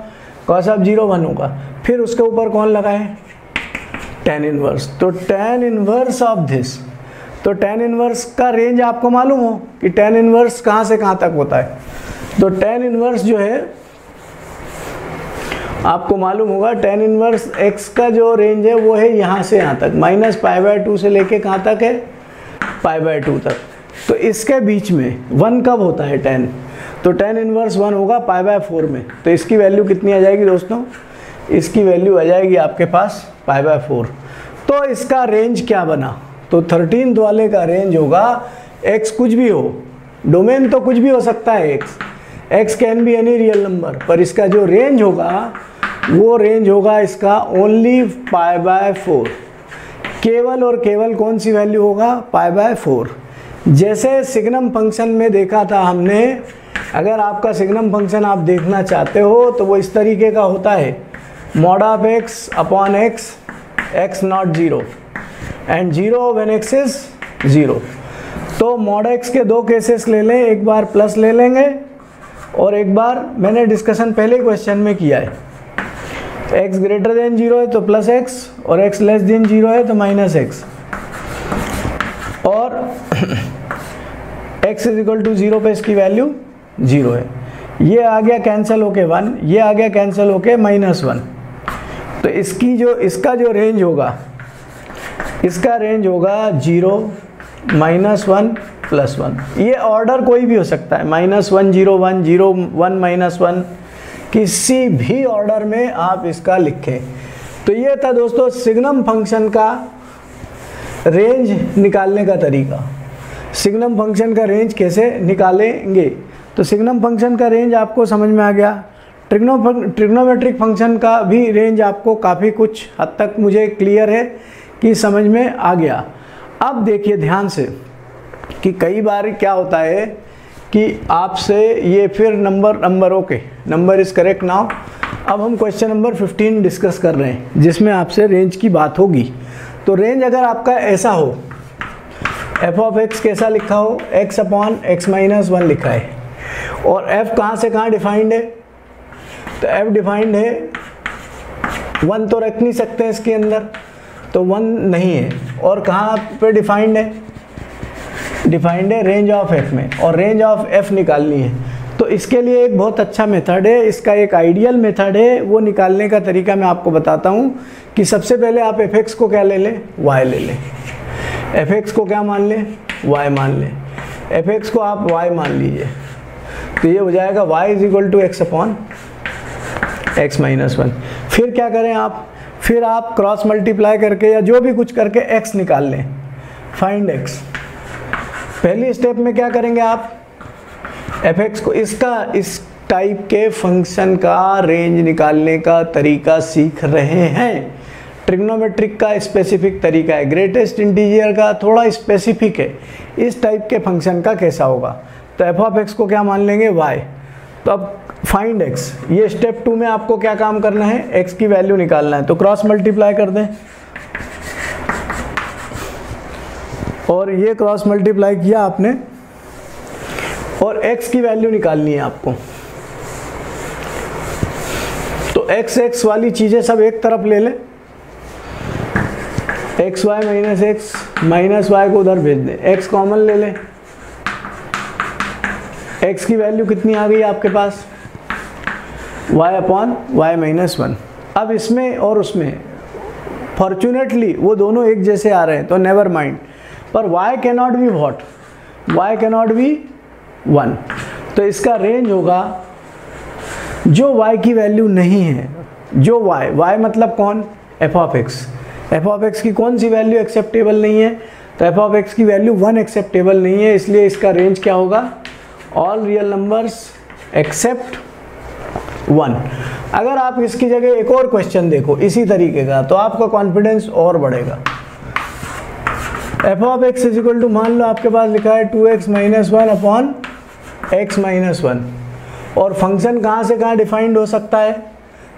कॉस ऑफ़ ज़ीरो वन होगा। फिर उसके ऊपर कौन लगाए? टेन इनवर्स तो टेन इनवर्स ऑफ़ दिस तो टेन इनवर्स का रेंज आपको मालूम हो कि टेन इनवर्स कहाँ से कहाँ तक होता है। तो टेन इनवर्स जो है, आपको मालूम होगा टेन इनवर्स एक्स का जो रेंज है, वो है यहाँ से यहाँ तक। माइनस पाई बाय टू से लेके कहाँ तक है? पाई बाय टू तक। तो इसके बीच में वन कब होता है टेन तो टेन इनवर्स वन होगा पाई बाय फोर में। तो इसकी वैल्यू कितनी आ जाएगी दोस्तों? इसकी वैल्यू आ जाएगी आपके पास पाई बाय फोर तो इसका रेंज क्या बना? तो थर्टीन वाले का रेंज होगा एक्स कुछ भी हो। डोमेन तो कुछ भी हो सकता है x x can be any real number पर इसका जो रेंज होगा, वो रेंज होगा इसका ओनली पाई बाय फोर केवल और केवल कौन सी वैल्यू होगा? पाई बाय फोर जैसे सिग्नम फ़ंक्शन में देखा था हमने अगर आपका सिग्नम फ़ंक्शन आप देखना चाहते हो तो वो इस तरीके का होता है। Mod of x upon x x not zero and zero when x is zero तो मॉड एक्स के दो केसेस ले लें, एक बार प्लस ले लेंगे, और एक बार मैंने डिस्कशन पहले क्वेश्चन में किया है। X ग्रेटर देन ज़ीरो है तो प्लस एक्स और x लेस देन ज़ीरो है तो माइनस एक्स और x is equal to zero पे इसकी वैल्यू ज़ीरो है। ये आ गया कैंसिल होके वन ये आ गया कैंसिल होके माइनस वन तो इसकी जो, इसका जो रेंज होगा, इसका रेंज होगा zero minus one plus one ये ऑर्डर कोई भी हो सकता है। Minus one zero one zero one minus one किसी भी ऑर्डर में आप इसका लिखें। तो ये था दोस्तों सिग्नम फ़ंक्शन का रेंज निकालने का तरीका। सिग्नम फ़ंक्शन का रेंज कैसे निकालेंगे? तो सिग्नम फ़ंक्शन का रेंज आपको समझ में आ गया। ट्रिग्नो ट्रिग्नोमेट्रिक फ़ंक्शन का भी रेंज आपको काफ़ी कुछ हद तक मुझे क्लियर है कि समझ में आ गया। अब देखिए ध्यान से कि कई बार क्या होता है कि आपसे ये फिर number number okay number is correct now अब हम क्वेश्चन नंबर 15 डिस्कस कर रहे हैं, जिसमें आपसे रेंज की बात होगी। तो रेंज अगर आपका ऐसा हो एफ़ ऑफ़ एक्स कैसा लिखा हो? X upon x minus one लिखा है। और एफ़ कहाँ से कहाँ डिफाइंड है? तो एफ़ डिफाइंड है वन तो रख नहीं सकते इसके अंदर तो वन नहीं है। और कहाँ पे डिफाइंड है? डिफाइंड है रेंज ऑफ़ एफ़ में, और रेंज ऑफ़ एफ़ निकालनी है। तो इसके लिए एक बहुत अच्छा मेथड है, इसका एक आइडियल मेथड है, वो निकालने का तरीका मैं आपको बताता हूँ कि सबसे पहले आप एफ़ एक्स को क्या ले लें? वाई ले लें। एफ़ एक्स को क्या मान लें? वाई मान लें। एफ़ एक्स को आप वाई मान लीजिए। तो ये हो जाएगा y is equal to x upon x minus one फिर क्या करें आप? फिर आप क्रॉस मल्टीप्लाई करके या जो भी कुछ करके एक्स निकाल लें। फाइंड एक्स पहली स्टेप में क्या करेंगे आप? एफ़ एक्स को इसका, इस टाइप के फ़ंक्शन का रेंज निकालने का तरीका सीख रहे हैं। ट्रिग्नोमेट्रिक का स्पेसिफिक तरीका है। ग्रेटेस्ट इंटीजियर का थोड़ा स्पेसिफिक है। इस टाइप के फ़ंक्शन का कैसा होगा? तो एफ़ ऑफ़ एक्स को क्या मान लेंगे? वाई तो अब फाइंड एक्स ये स्टेप टू में आपको क्या काम करना है? एक्स की वैल्यू निकालना है। तो क्रॉस मल्टीप्लाई कर दें। और ये क्रॉस मल्टीप्लाई किया आपने। और x की वैल्यू निकालनी है आपको। तो x x वाली चीज़ें सब एक तरफ़ ले लें। X y minus x minus y को उधर भेज दें। x कॉमन ले लें। X की वैल्यू कितनी आ गई आपके पास? Y upon y minus one अब इसमें और उसमें फॉर्चुनेटली वो दोनों एक जैसे आ रहे हैं तो नेवर माइंड पर y y cannot be what y y cannot be one तो इसका रेंज होगा, जो y की वैल्यू नहीं है, जो y y मतलब कौन? f of x. f of x की कौन सी वैल्यू एक्सेप्टेबल नहीं है? तो एफ़ ऑफ़ एक्स की वैल्यू वन एक्सेप्टेबल नहीं है, इसलिए इसका रेंज क्या होगा? All real numbers except one अगर आप इसकी जगह एक और क्वेश्चन देखो, इसी तरीके का तो आपका कॉन्फिडेंस और बढ़ेगा। F of x is equal to मान लो आपके पास लिखा है two x minus one upon x minus one और फ़ंक्शन कहाँ से कहाँ डिफाइंड हो सकता है?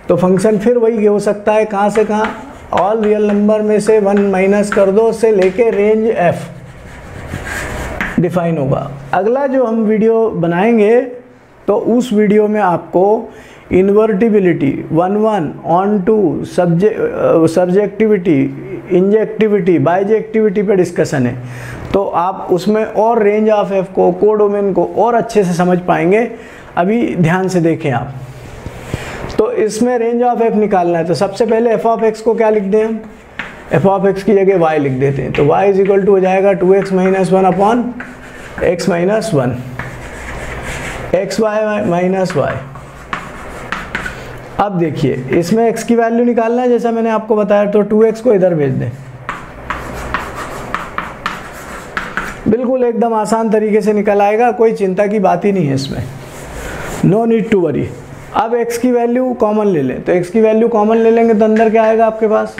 तो फ़ंक्शन फिर वही हो सकता है, कहाँ से कहाँ? ऑल रियल नंबर में से वन माइनस कर दो, उससे लेके रेंज एफ़ डिफाइन होगा। अगला जो हम वीडियो बनाएँगे तो उस वीडियो में आपको invertibility one one onto सब्जे सब्जेक्टिविटी इंजेक्टिविटी बाइजेक्टिविटी पे डिस्कशन है। तो आप उसमें और रेंज ऑफ़ एफ़ को कोडोमेन को और अच्छे से समझ पाएँगे। अभी ध्यान से देखें आप। तो इसमें रेंज ऑफ़ एफ़ निकालना है। तो सबसे पहले एफ़ ऑफ़ एक्स को क्या लिख दें हम एफ़ ऑफ़ एक्स की जगह वाई लिख देते हैं। तो वाई इज़ इक्वल टू हो जाएगा two x minus one upon x minus one x y minus y अब देखिए, इसमें x की वैल्यू निकालना है, जैसा मैंने आपको बताया तो 2x को इधर भेज दें। बिल्कुल एकदम आसान तरीके से निकल आएगा, कोई चिंता की बात ही नहीं है इसमें। नो नीड टू वरी अब x की वैल्यू कॉमन ले लें। तो x की वैल्यू कॉमन ले लेंगे तो अंदर क्या आएगा आपके पास?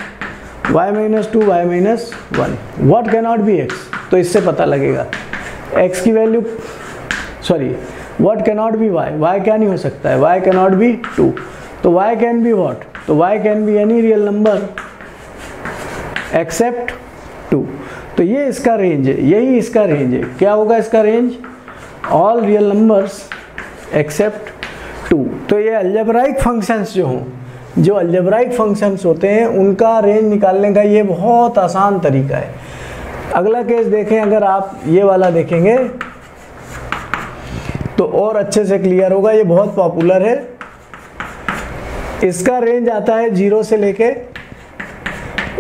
Y minus two y minus one what can not be x तो इससे पता लगेगा। x की value sorry what cannot be y y क्या नहीं हो सकता है। वाई कैनॉट बी टू तो वाई कैन बी वॉट तो y can be any real number except two तो ये इसका रेंज है। यही इसका रेंज है। क्या होगा इसका range all real numbers except two तो ये अल्जेब्राइक फ़ंक्शंस जो हों जो अल्जेब्राइक फ़ंक्शंस होते हैं, उनका रेंज निकालने का ये बहुत आसान तरीका है। अगला केस देखें, अगर आप ये वाला देखेंगे तो और अच्छे से क्लियर होगा, ये बहुत पॉपुलर है। इसका रेंज आता है ज़ीरो से लेके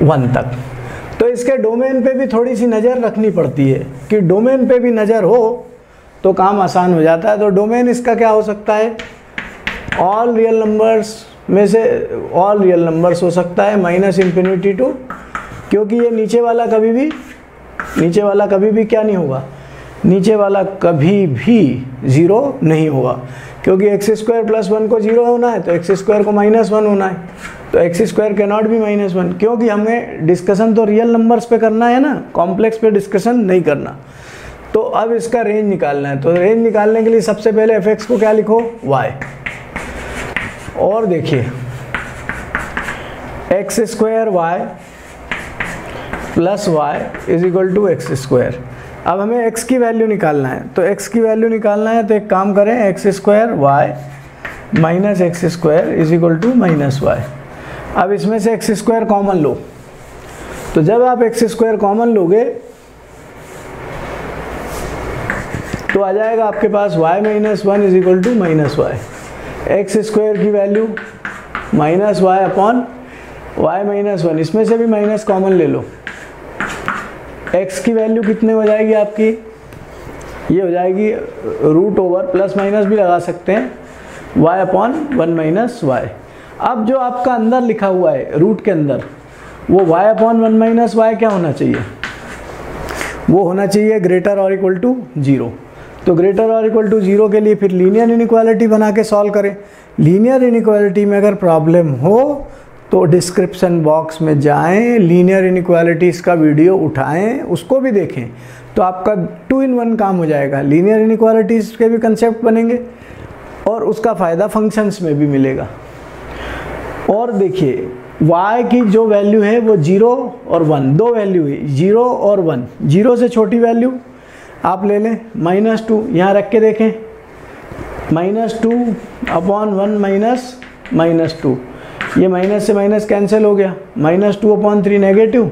वन तक। तो इसके डोमेन पे भी थोड़ी सी नज़र रखनी पड़ती है कि डोमेन पे भी नज़र हो तो काम आसान हो जाता है। तो डोमेन इसका क्या हो सकता है? ऑल रियल नंबर्स में से ऑल रियल नंबर्स हो सकता है माइनस इन्फिनिटी टू क्योंकि ये नीचे वाला कभी भी, नीचे वाला कभी भी क्या नहीं होगा? नीचे वाला कभी भी ज़ीरो नहीं होगा। क्योंकि एक्स स्क्वायर प्लस वन को ज़ीरो होना है तो एक्स स्क्वायर को माइनस वन होना है। तो एक्स स्क्वायर के नॉट भी माइनस वन क्योंकि हमें डिस्कशन तो रियल नंबर्स पे करना है ना कॉम्प्लेक्स पे डिस्कशन नहीं करना। तो अब इसका रेंज निकालना है। तो रेंज निकालने के लिए सबसे पहले एफ़ को क्या लिखो? वाई और देखिए x square y plus y is equal to x square अब हमें x की वैल्यू निकालना है। तो x की वैल्यू निकालना है तो एक काम करें x square y minus x square is equal to minus y अब इसमें से एक्स स्क्वायर कॉमन लो। तो जब आप एक्स स्क्वायर कॉमन लोगे तो आ जाएगा आपके पास y minus one is equal to minus y x square की value minus y upon y minus one इसमें से भी माइनस कॉमन ले लो। X की वैल्यू कितने हो जाएगी आपकी? ये हो जाएगी रूट ओवर प्लस माइनस भी लगा सकते हैं। Y upon one minus y अब जो आपका अंदर लिखा हुआ है रूट के अंदर, वो y upon one minus y क्या होना चाहिए? वो होना चाहिए ग्रेटर और इक्वल टू ज़ीरो तो ग्रेटर और इक्वल टू ज़ीरो के लिए फिर लीनियर इनक्वालिटी बना के सॉल्व करें। लीनियर इनक्वालिटी में अगर प्रॉब्लम हो तो डिस्क्रिप्शन बॉक्स में जाएँ लीनियर इनक्वालिटीज़ का वीडियो उठाएँ, उसको भी देखें। तो आपका टू इन वन काम हो जाएगा। लीनियर इनक्वालिटीज़ के भी कंसेप्ट बनेंगे और उसका फ़ायदा फ़ंक्शंस में भी मिलेगा। और देखिए, y की जो वैल्यू है वो ज़ीरो और वन दो वैल्यू है ज़ीरो और वन ज़ीरो से छोटी वैल्यू आप ले लें माइनस टू यहाँ रख के देखें। Minus two upon one minus minus two ये माइनस से माइनस कैंसिल हो गया। Minus two upon three negative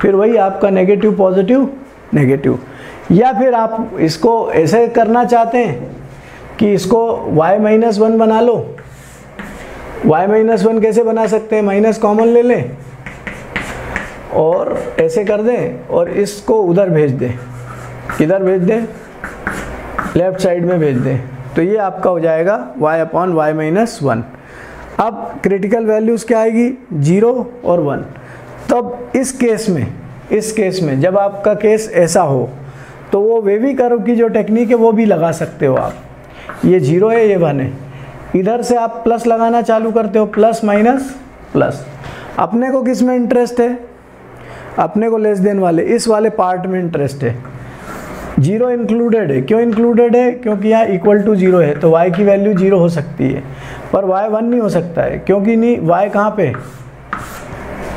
फिर वही आपका नेगेटिव पॉजिटिव नेगेटिव या फिर आप इसको ऐसे करना चाहते हैं कि इसको y माइनस वन बना लो। y माइनस वन कैसे बना सकते हैं? माइनस कॉमन ले लें। और ऐसे कर दें और इसको उधर भेज दें। किधर भेज दें? लेफ़्ट साइड में भेज दें। तो ये आपका हो जाएगा y upon y minus one अब क्रिटिकल वैल्यूज़ क्या आएगी? ज़ीरो और वन तब इस केस में, इस केस में जब आपका केस ऐसा हो तो वो वेवी कर्व की जो टेक्निक है, वो भी लगा सकते हो आप। ये ज़ीरो है, ये वन है। इधर से आप प्लस लगाना चालू करते हो प्लस माइनस प्लस अपने को किसमें इंटरेस्ट है? अपने को लेस देन वाले, इस वाले पार्ट में इंटरेस्ट है। ज़ीरो इंक्लूडेड है। क्यों इंक्लूडेड है? क्योंकि यहाँ इक्वल टू ज़ीरो है तो y की वैल्यू ज़ीरो हो सकती है। पर y वन नहीं हो सकता है, क्योंकि नहीं, y कहाँ पे?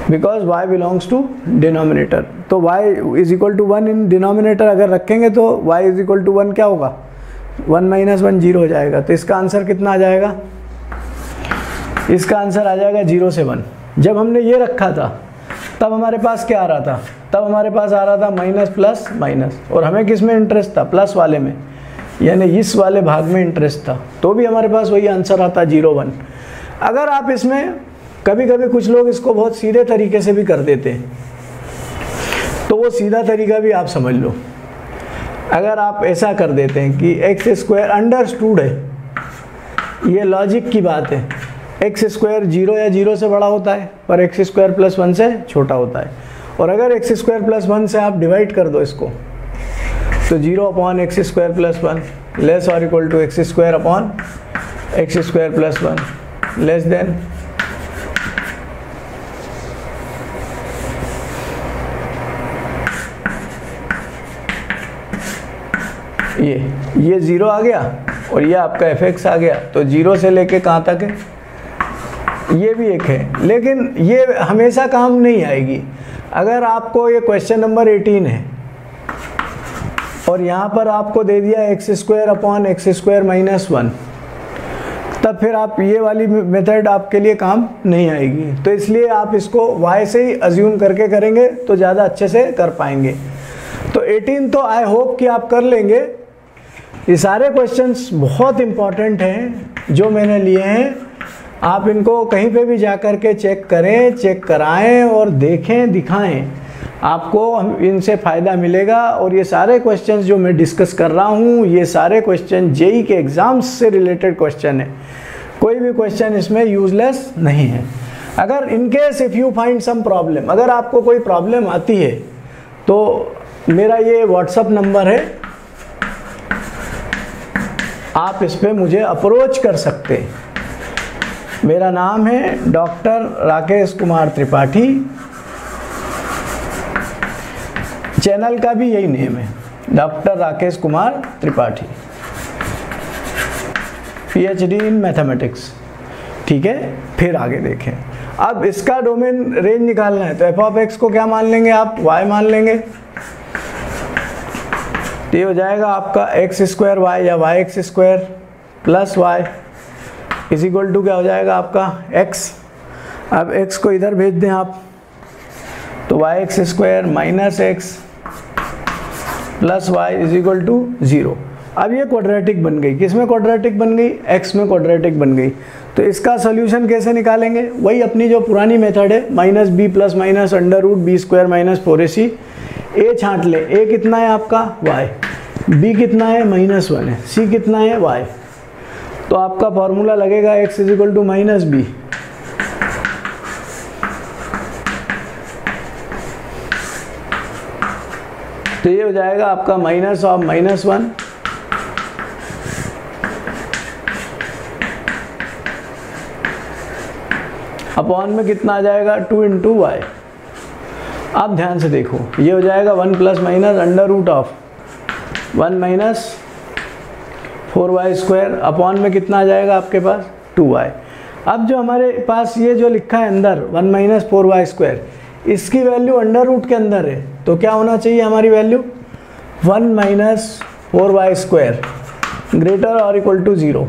Because y belongs to denominator तो y is equal to one in denominator अगर रखेंगे तो y is equal to one क्या होगा? वन माइनस वन ज़ीरो हो जाएगा। तो इसका आंसर कितना आ जाएगा? इसका आंसर आ जाएगा ज़ीरो से वन जब हमने ये रखा था तब हमारे पास क्या आ रहा था? तब हमारे पास आ रहा था माइनस प्लस माइनस और हमें किसमें इंटरेस्ट था? प्लस वाले में। यानी इस वाले भाग में इंटरेस्ट था। तो भी हमारे पास वही आंसर आता ज़ीरो वन अगर आप इसमें कभी कभी कुछ लोग इसको बहुत सीधे तरीके से भी कर देते हैं तो वो सीधा तरीका भी आप समझ लो। अगर आप ऐसा कर देते हैं कि एक्स स्क्वायर अंडरस्टूड है, ये लॉजिक की बात है। एक्स स्क्वायर ज़ीरो या ज़ीरो से बड़ा होता है, पर एक्स स्क्वायर प्लस वन से छोटा होता है। और अगर एक्स स्क्वायर प्लस वन से आप डिवाइड कर दो इसको तो zero upon x square plus one less और equal to x square upon x square plus one less than ये ये ज़ीरो आ गया और ये आपका एफ़ एक्स आ गया। तो ज़ीरो से लेके कहाँ तक है? ये भी एक है। लेकिन ये हमेशा काम नहीं आएगी। अगर आपको ये क्वेश्चन नंबर 18 है, और यहाँ पर आपको दे दिया x square upon x square minus one तब फिर आप ये वाली मेथड आपके लिए काम नहीं आएगी। तो इसलिए आप इसको वाई से ही अज्यूम करके करेंगे तो ज़्यादा अच्छे से कर पाएँगे। तो 18 तो आई होप कि आप कर लेंगे। ये सारे क्वेश्चंस बहुत इंपॉर्टेंट हैं, जो मैंने लिए हैं। आप इनको कहीं पे भी जा कर के चेक करें चेक कराएँ और देखें, दिखाएँ। आपको इनसे फ़ायदा मिलेगा और ये सारे क्वेश्चन जो मैं डिस्कस कर रहा हूँ, ये सारे क्वेश्चन जेई के एग्ज़ाम्स से रिलेटेड क्वेश्चन है। कोई भी क्वेश्चन इसमें यूजलेस नहीं है। अगर in case if you find some problem अगर आपको कोई प्रॉब्लम आती है तो मेरा ये व्हाट्सअप नंबर है। आप इस पर मुझे अप्रोच कर सकते हैं। मेरा नाम है डॉक्टर राकेश कुमार त्रिपाठी। चैनल का भी यही नेम है, doctor Rakesh Kumar Tripathi. PhD in mathematics. ठीक है, फिर आगे देखें। अब इसका डोमेन रेंज निकालना है तो एफ़ ऑफ़ एक्स को क्या मान लेंगे आप? वाई मान लेंगे। तो ये हो जाएगा आपका एक्स स्क्वायर वाई या y x square plus y is equal to क्या हो जाएगा आपका? एक्स अब एक्स को इधर भेज दें आप। तो y x square minus x plus y is equal to zero अब ये क्वाड्रेटिक बन गई। किसमें क्वाड्रेटिक बन गई? एक्स में क्वाड्रेटिक बन गई। तो इसका सोल्यूशन कैसे निकालेंगे? वही अपनी जो पुरानी मेथड है minus b plus minus under root b square minus four a c a छांट ले। ए कितना है आपका? वाई बी कितना है? माइनस वन है। सी कितना है? वाई तो आपका फॉर्मूला लगेगा x is equal to minus b तो ये हो जाएगा आपका minus of minus one upon में कितना आ जाएगा? टू इंटू वाई आप ध्यान से देखो, ये हो जाएगा one plus minus under root of one minus four y square upon में कितना आ जाएगा आपके पास? To Y. अब जो हमारे पास ये जो लिखा है अंदर, one minus four y square, इसकी वैल्यू अंडर रूट के अंदर है। तो क्या होना चाहिए हमारी value? One minus four y square greater और इक्वल टू ज़ीरो।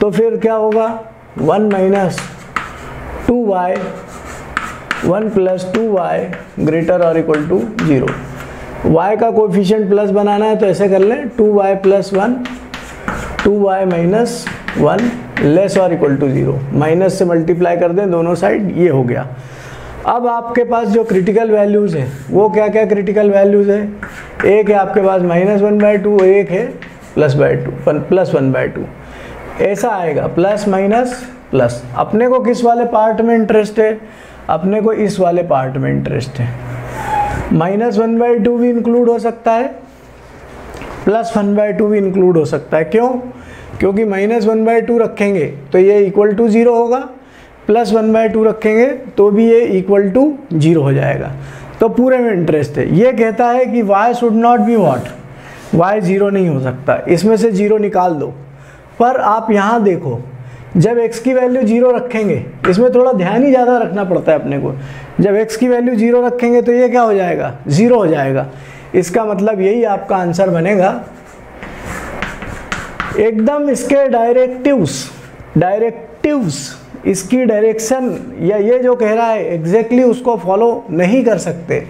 तो फिर क्या होगा? One minus two y, one plus two y greater और इक्वल टू ज़ीरो। वाई का कोफिशियंट प्लस बनाना है तो ऐसे कर लें, two y plus one two y minus one less और इक्वल टू ज़ीरो। माइनस से मल्टीप्लाई कर दें, दोनों साइड ये हो गया। अब आपके पास जो क्रिटिकल वैल्यूज़ है, वो क्या क्या क्रिटिकल वैल्यूज़ है? एक है आपके पास माइनस वन बाई टू एक है plus by two plus one by two ऐसा आएगा प्लस माइनस प्लस अपने को किस वाले पार्ट में इंटरेस्ट है? अपने को इस वाले पार्ट में इंटरेस्ट है। माइनस वन बाई टू भी इंक्लूड हो सकता है। प्लस वन बाई टू भी इंक्लूड हो सकता है। क्यों? क्योंकि माइनस वन बाई टू रखेंगे तो ये इक्वल टू ज़ीरो होगा। प्लस वन बाई टू रखेंगे तो भी ये इक्वल टू ज़ीरो हो जाएगा। तो पूरे में इंटरेस्ट है। ये कहता है कि y should not be what y zero नहीं हो सकता? इसमें से ज़ीरो निकाल दो। पर आप यहाँ देखो, जब x की वैल्यू ज़ीरो रखेंगे, इसमें थोड़ा ध्यान ही ज़्यादा रखना पड़ता है अपने को। जब x की वैल्यू ज़ीरो रखेंगे तो ये क्या हो जाएगा? ज़ीरो हो जाएगा। इसका मतलब यही आपका आंसर बनेगा। एकदम इसके डायरेक्टिव्स डायरेक्टिव्स इसकी डायरेक्शन या ये जो कह रहा है एग्जैक्टली exactly उसको फॉलो नहीं कर सकते।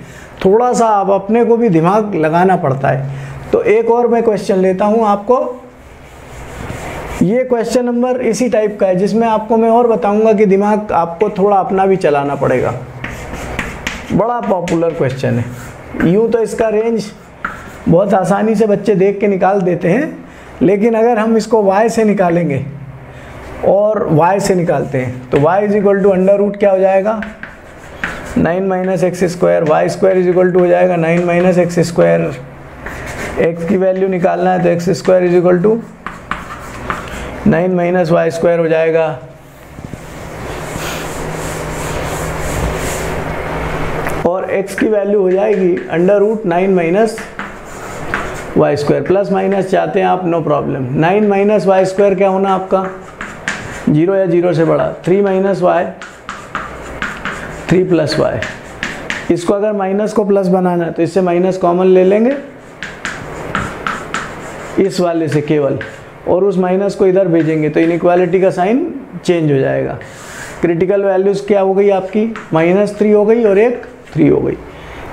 थोड़ा सा आप अपने को भी दिमाग लगाना पड़ता है। तो एक और मैं क्वेश्चन लेता हूँ आपको। ये क्वेश्चन नंबर इसी टाइप का है, जिसमें आपको मैं और बताऊँगा कि दिमाग आपको थोड़ा अपना भी चलाना पड़ेगा। बड़ा पॉपुलर क्वेश्चन है। यूँ तो इसका रेंज बहुत आसानी से बच्चे देख के निकाल देते हैं, लेकिन अगर हम इसको y से निकालेंगे और y से निकालते हैं तो y is equal to under root क्या हो जाएगा? Nine minus x square y square is equal to हो जाएगा nine minus x square x की वैल्यू निकालना है तो x square is equal to nine minus y square हो जाएगा x की वैल्यू हो जाएगी under root nine minus y square plus minus चाहते हैं आप no problem nine minus y square क्या होना आपका? ज़ीरो या ज़ीरो से बड़ा. Three minus y three plus y इसको अगर माइनस को प्लस बनाना है तो इससे माइनस कॉमन ले लेंगे। इस वाले से केवल। और उस माइनस को इधर भेजेंगे तो इनक्वालिटी का साइन चेंज हो जाएगा। क्रिटिकल वैल्यूज़ क्या हो गई आपकी? माइनस थ्री हो गई और एक थ्री हो गई।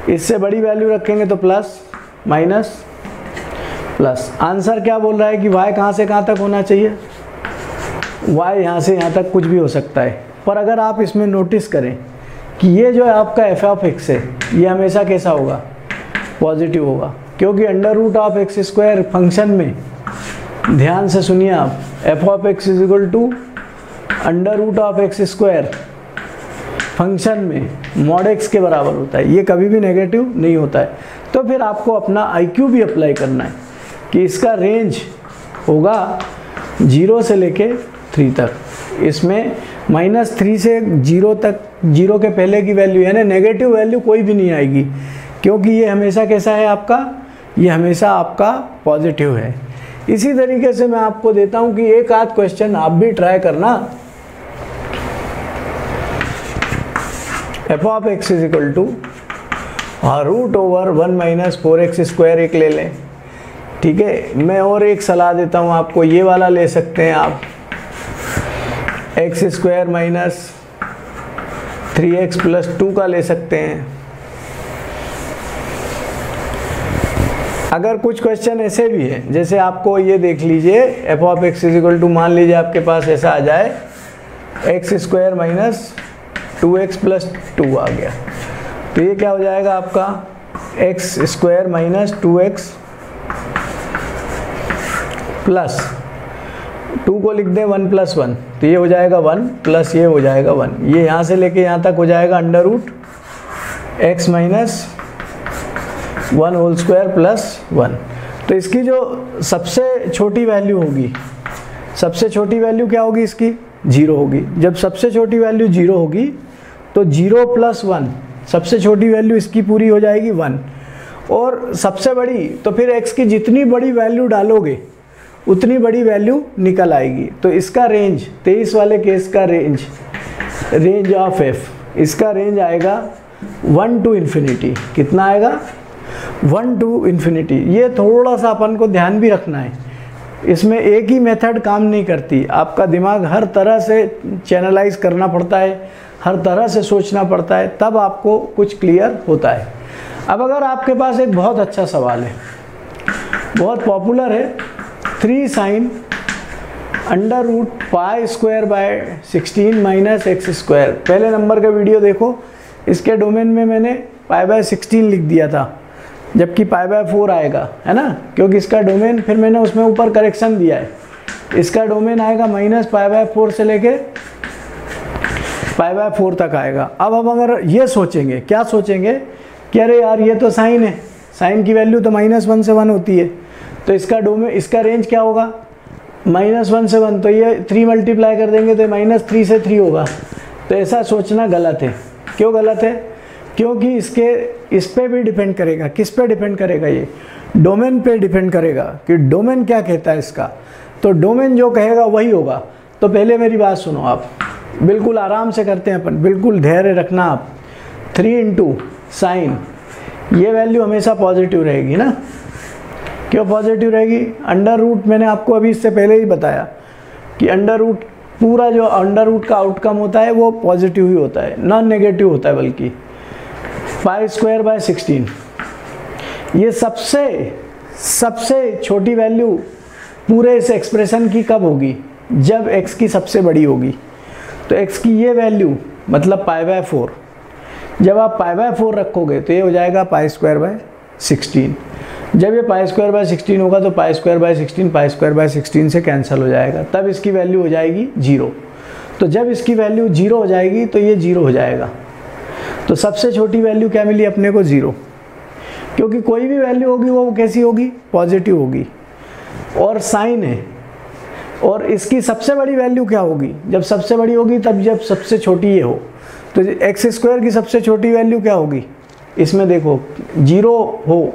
इससे बड़ी वैल्यू रखेंगे तो प्लस माइनस प्लस आंसर क्या बोल रहा है कि y कहाँ से कहाँ तक होना चाहिए? Y यहाँ से यहाँ तक कुछ भी हो सकता है। पर अगर आप इसमें नोटिस करें कि ये जो है आपका एफ़ ऑफ़ एक्स है, ये हमेशा कैसा होगा? पॉजिटिव होगा। क्योंकि under root of x square function में, ध्यान से सुनिए आप f of x is equal to under root of x square function में मॉड एक्स के बराबर होता है। ये कभी भी नेगेटिव नहीं होता है। तो फिर आपको अपना आई क्यू भी अप्लाई करना है कि इसका रेंज होगा ज़ीरो से लेके थ्री तक। इसमें माइनस थ्री से ज़ीरो तक ज़ीरो के पहले की वैल्यू यानी नेगेटिव वैल्यू कोई भी नहीं आएगी। क्योंकि ये हमेशा कैसा है आपका? ये हमेशा आपका पॉजिटिव है। इसी तरीके से मैं आपको देता हूँ कि एक आध क्वेश्चन आप भी ट्राई करना। F of x is equal to root over one minus four x square एक ले लें। ठीक है? मैं और एक सलाह देता हूँ, आपको ये वाला ले सकते हैं आप। X square minus three x plus two का ले सकते हैं। अगर कुछ क्वेश्चन ऐसे भी है, जैसे आपको ये देख लीजिए f of x is equal to मान लीजिए आपके पास ऐसा आ जाए x square minus two x plus two आ गया। तो ये क्या हो जाएगा आपका? X square minus two x plus two को लिख दें वन प्लस वन। तो ये हो जाएगा वन प्लस ये हो जाएगा वन। ये यहाँ से लेके यहाँ तक हो जाएगा under root x minus one whole square plus one. तो इसकी जो सबसे छोटी वैल्यू होगी, सबसे छोटी वैल्यू क्या होगी इसकी? ज़ीरो होगी। जब सबसे छोटी वैल्यू ज़ीरो होगी तो ज़ीरो प्लस वन, सबसे छोटी वैल्यू इसकी पूरी हो जाएगी वन। और सबसे बड़ी तो फिर एक्स की जितनी बड़ी वैल्यू डालोगे, उतनी बड़ी वैल्यू निकल आएगी। तो इसका रेंज तेईस वाले केस का रेंज रेंज ऑफ़ एफ़ इसका रेंज आएगा वन टू इन्फिनिटी कितना आएगा? वन टू इन्फिनिटी ये थोड़ा सा अपन को ध्यान भी रखना है। इसमें एक ही मेथड काम नहीं करती। आपका दिमाग हर तरह से चैनलाइज करना पड़ता है। हर तरह से सोचना पड़ता है, तब आपको कुछ क्लियर होता है। अब अगर आपके पास एक बहुत अच्छा सवाल है, बहुत पॉपुलर है three sine under root pi square by sixteen minus x square पहले नंबर का वीडियो देखो, इसके डोमेन में मैंने पाई बाय सिक्सटीन लिख दिया था, जबकि पाई बाय फोर आएगा, है ना? क्योंकि इसका डोमेन फिर मैंने उसमें ऊपर करेक्शन दिया है। इसका डोमेन आएगा माइनस पाई बाय फोर से लेके पाई बाय फोर तक आएगा। अब हम अगर ये सोचेंगे, क्या सोचेंगे? कि अरे यार, ये तो साइन है। साइन की वैल्यू तो माइनस वन से वन होती है। तो इसका डोमे, इसका रेंज क्या होगा? माइनस वन से वन। तो ये थ्री मल्टीप्लाई कर देंगे तो माइनस थ्री से थ्री होगा। तो ऐसा सोचना गलत है। क्यों गलत है? क्योंकि इसके, इस पर भी डिपेंड करेगा। किस पे डिपेंड करेगा ये? डोमेन पे डिपेंड करेगा कि डोमेन क्या कहता है इसका। तो डोमेन जो कहेगा वही होगा। तो पहले मेरी बात सुनो आप। बिल्कुल आराम से करते हैं अपन। बिल्कुल धैर्य रखना आप। थ्री इंटू साइन ये वैल्यू हमेशा पॉजिटिव रहेगी ना? क्यों पॉजिटिव रहेगी? अंडर रूट मैंने आपको अभी इससे पहले ही बताया कि अंडर रूट पूरा जो अंडर रूट का आउटकम होता है, वो पॉजिटिव ही होता है। नॉन नेगेटिव होता है बल्कि। फाइव स्क्वायर बाय सिक्सटीन ये सबसे सबसे छोटी वैल्यू पूरे इस एक्सप्रेशन की कब होगी? जब x की सबसे बड़ी होगी। तो x की ये वैल्यू मतलब पाई बाय फोर जब आप पाई बाय फोर रखोगे तो ये हो जाएगा पाई स्क्वायर बाय सिक्सटीन जब ये पाई स्क्वायर बाय सिक्सटीन होगा तो pi square by sixteen pi square by sixteen से कैंसिल हो जाएगा. तब इसकी वैल्यू हो जाएगी ज़ीरो तो जब इसकी वैल्यू ज़ीरो हो जाएगी तो ये ज़ीरो हो जाएगा. तो सबसे छोटी वैल्यू क्या मिली अपने को? ज़ीरो क्योंकि कोई भी वैल्यू होगी वो कैसी होगी? पॉजिटिव होगी. और साइन है. और इसकी सबसे बड़ी वैल्यू क्या होगी? जब सबसे बड़ी होगी, तब जब सबसे छोटी ये हो। तो एक्स स्क्वायर की सबसे छोटी वैल्यू क्या होगी? इसमें देखो ज़ीरो हो।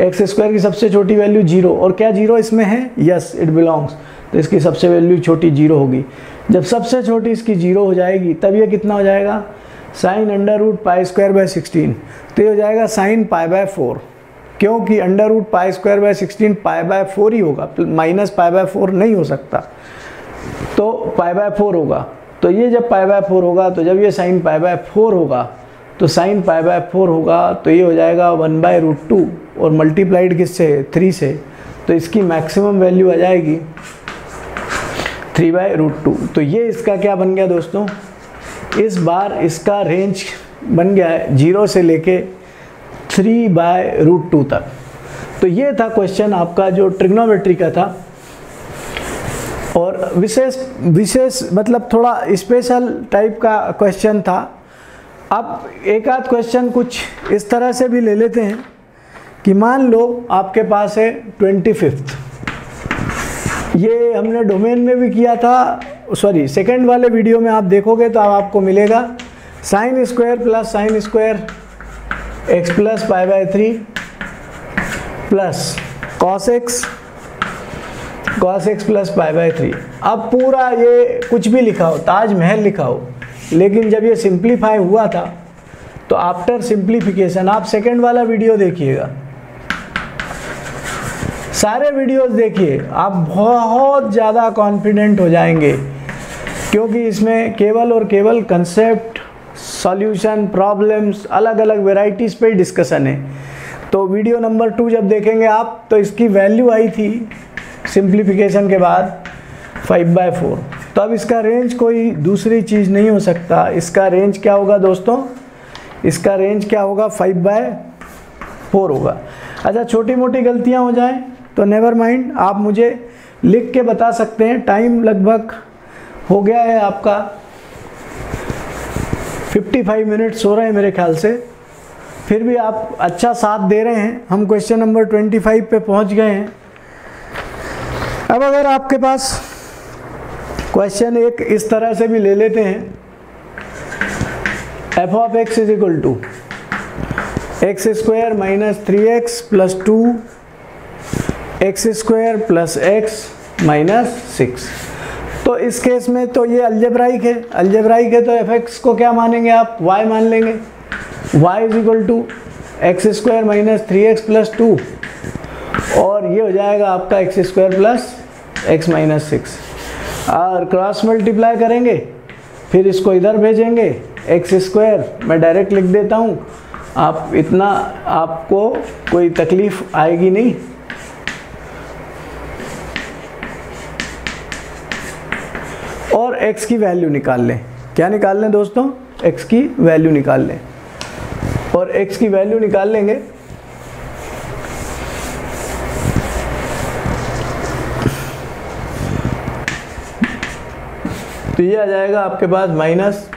एक्स स्क्वायर की सबसे छोटी वैल्यू ज़ीरो और क्या ज़ीरो इसमें है? यस इट बिलोंग्स तो इसकी सबसे वैल्यू छोटी ज़ीरो होगी। जब सबसे छोटी इसकी ज़ीरो हो जाएगी, तब ये कितना हो जाएगा? Sine under root pi square by sixteen तो ये हो जाएगा साइन पाई बाय फोर क्योंकि under root pi square by sixteen, pi by four ही होगा माइनस पाई बाय फोर नहीं हो सकता। तो पाई बाय फोर होगा। तो ये जब पाई बाय फोर होगा तो जब ये साइन पाई बाय फोर होगा तो साइन पाई बाय फोर होगा तो ये हो जाएगा वन बाय रूट टू और मल्टीप्लाइड किससे? थ्री से। तो इसकी मैक्सिमम वैल्यू आ जाएगी थ्री बाय रूट टू। तो ये इसका क्या बन गया दोस्तों? इस बार इसका रेंज बन गया है ज़ीरो से लेके थ्री बाय रूट टू तक। तो ये था क्वेश्चन आपका जो ट्रिग्नोमेट्री का था। और विशेष विशेष मतलब थोड़ा स्पेशल टाइप का क्वेश्चन था। अब एक आध क्वेश्चन कुछ इस तरह से भी ले लेते हैं कि मान लो आपके पास है ट्वेंटी फिफ्थ ये हमने डोमेन में भी किया था। सॉरी सेकेंड वाले वीडियो में आप देखोगे तो अब आपको मिलेगा। Sine square plus sine square x plus pi by three plus cos x cos x plus pi by three अब पूरा ये कुछ भी लिखा हो, ताजमहल लिखा हो, लेकिन जब ये सिंप्लीफाई हुआ था तो आफ्टर सिंप्लीफिकेशन आप सेकेंड वाला वीडियो देखिएगा। सारे वीडियोस देखिए, आप बहुत ज़्यादा कॉन्फिडेंट हो जाएँगे, क्योंकि इसमें केवल और केवल कंसेप्ट सॉल्यूशन प्रॉब्लम्स अलग अलग वेराइटीज़ पे डिस्कशन है। तो वीडियो नंबर टू जब देखेंगे आप तो इसकी वैल्यू आई थी सिंप्लीफिकेशन के बाद फाइव बाय फोर तो अब इसका रेंज कोई दूसरी चीज़ नहीं हो सकता। इसका रेंज क्या होगा दोस्तों? इसका रेंज क्या होगा? फाइव बाय फोर होगा। अच्छा छोटी मोटी गलतियाँ हो जाएँ तो नेवर माइंड आप मुझे लिख के बता सकते हैं। टाइम लगभग हो गया है आपका। 55 मिनट्स हो रहे हैं मेरे ख्याल से। फिर भी आप अच्छा साथ दे रहे हैं। हम क्वेश्चन नंबर 25 पे पहुँच गए हैं। अब अगर आपके पास क्वेश्चन एक इस तरह से भी ले लेते हैं। F of x is equal to x square minus three x plus two x square plus x minus six तो इस केस में तो ये अल्जेब्राइक है। अल्जेब्राइक है तो एफ़ एक्स को क्या मानेंगे आप? वाई मान लेंगे। Y is equal to x square minus three x plus two. और ये हो जाएगा आपका x square plus x minus six. और क्रॉस मल्टीप्लाई करेंगे, फिर इसको इधर भेजेंगे, एक्स स्क्वायर। मैं डायरेक्ट लिख देता हूँ। आप इतना, आपको कोई तकलीफ़ आएगी नहीं। और x की वैल्यू निकाल लें। क्या निकाल लें दोस्तों? x की वैल्यू निकाल लें। और x की वैल्यू निकाल लेंगे। तो ये आ जाएगा आपके पास minus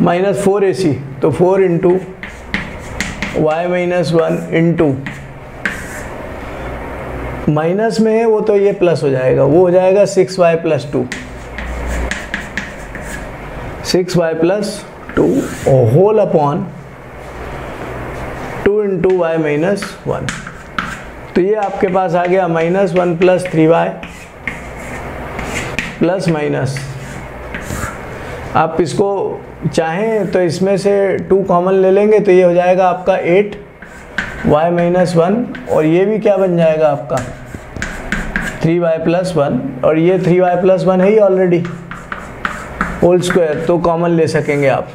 minus four a c तो four into y minus one into minus में है, वो तो ये प्लस हो जाएगा। वो हो जाएगा six y plus two six y plus two whole upon two into y minus one तो ये आपके पास आ गया minus one plus three y plus minus आप इसको चाहें तो इसमें से टू कॉमन ले लेंगे तो ये हो जाएगा आपका एट वाई माइनस वन और ये भी क्या बन जाएगा आपका? थ्री वाई प्लस वन और ये थ्री वाई प्लस वन है ही ऑलरेडी होल स्क्वायर तो कॉमन ले सकेंगे आप।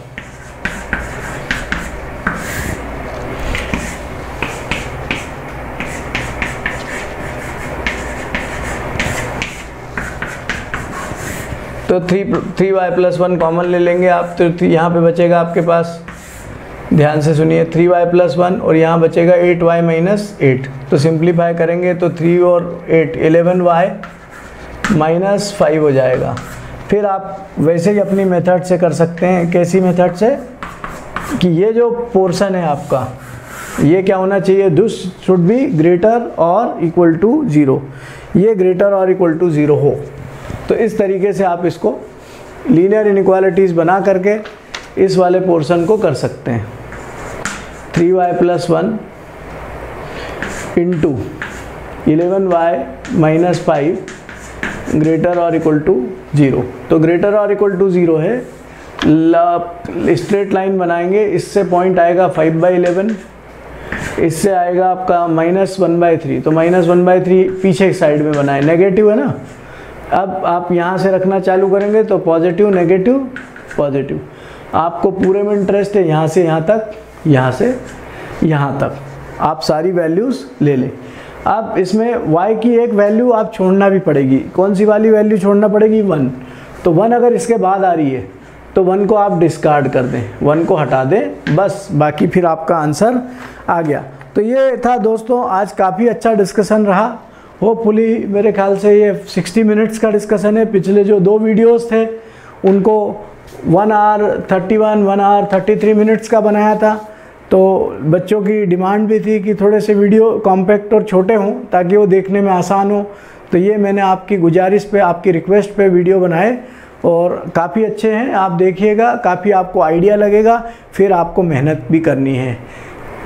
तो three three y plus one common ले लेंगे आप तो यहाँ पे बचेगा आपके पास। ध्यान से सुनिए थ्री वाई प्लस वन और यहाँ बचेगा एट वाई माइनस एट तो सिंप्लीफाई करेंगे तो थ्री और eight eleven y minus five हो जाएगा। फिर आप वैसे ही अपनी मेथड से कर सकते हैं। कैसी मेथड से? कि ये जो पोर्शन है आपका, ये क्या होना चाहिए? दिस शुड बी ग्रेटर और इक्वल टू ज़ीरो ये ग्रेटर और इक्वल टू ज़ीरो हो। तो इस तरीके से आप इसको लीनियर इनक्वालिटीज़ बना करके इस वाले पोर्शन को कर सकते हैं। Three y plus one into eleven y minus five greater और इक्वल टू ज़ीरो तो ग्रेटर और इक्वल टू ज़ीरो है। स्ट्रेट लाइन बनाएँगे, इससे पॉइंट आएगा फाइव बाई इलेवन इससे आएगा आपका माइनस वन बाई थ्री तो माइनस वन बाई थ्री पीछे साइड में बनाए नेगेटिव है ना? अब आप यहाँ से रखना चालू करेंगे तो पॉजिटिव, नेगेटिव, पॉजिटिव। आपको पूरे में इंटरेस्ट है यहाँ से यहाँ तक, यहाँ से यहाँ तक। आप सारी वैल्यूज़ ले लें। अब इसमें y की एक वैल्यू आप छोड़ना भी पड़ेगी। कौन सी वाली वैल्यू छोड़ना पड़ेगी? वन तो वन अगर इसके बाद आ रही है तो वन को आप डिस्कार्ड कर दें। वन को हटा दें, बस। बाकी फिर आपका आंसर आ गया। तो ये था दोस्तों, आज काफ़ी अच्छा डिस्कशन रहा। होपफुली मेरे ख्याल से ये 60 मिनट्स का डिस्कशन है। पिछले जो दो वीडियोस थे, उनको one hour thirty one one hour thirty three minutes का बनाया था। तो बच्चों की डिमांड भी थी कि थोड़े से वीडियो कॉम्पैक्ट और छोटे हों, ताकि वो देखने में आसान हो। तो ये मैंने आपकी गुजारिश पे, आपकी रिक्वेस्ट पे वीडियो बनाए और काफ़ी अच्छे हैं। आप देखिएगा, काफ़ी आपको आइडिया लगेगा, फिर आपको मेहनत भी करनी है।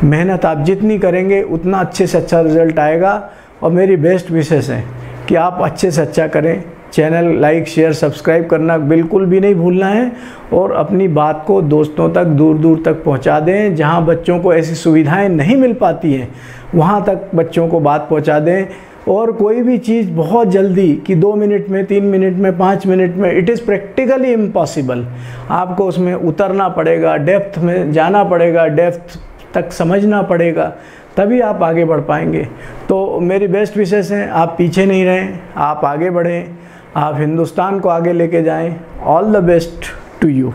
मेहनत आप जितनी करेंगे, उतना अच्छे से अच्छा रिज़ल्ट आएगा। और मेरी बेस्ट विशेष है कि आप अच्छे से अच्छा करें। चैनल लाइक शेयर सब्सक्राइब करना बिल्कुल भी नहीं भूलना है और अपनी बात को दोस्तों तक दूर दूर तक पहुँचा दें। जहाँ बच्चों को ऐसी सुविधाएँ नहीं मिल पाती हैं, वहाँ तक बच्चों को बात पहुँचा दें। और कोई भी चीज़ बहुत जल्दी कि दो मिनट में, तीन मिनट में, पाँच मिनट में इट इज़ प्रैक्टिकली इम्पॉसिबल आपको उसमें उतरना पड़ेगा डेप्थ में जाना पड़ेगा डेप्थ तक समझना पड़ेगा। तभी आप आगे बढ़ पाएँगे। तो मेरी बेस्ट विशेष हैं, आप पीछे नहीं रहें, आप आगे बढ़ें, आप हिंदुस्तान को आगे लेके जाएँ। All the best to you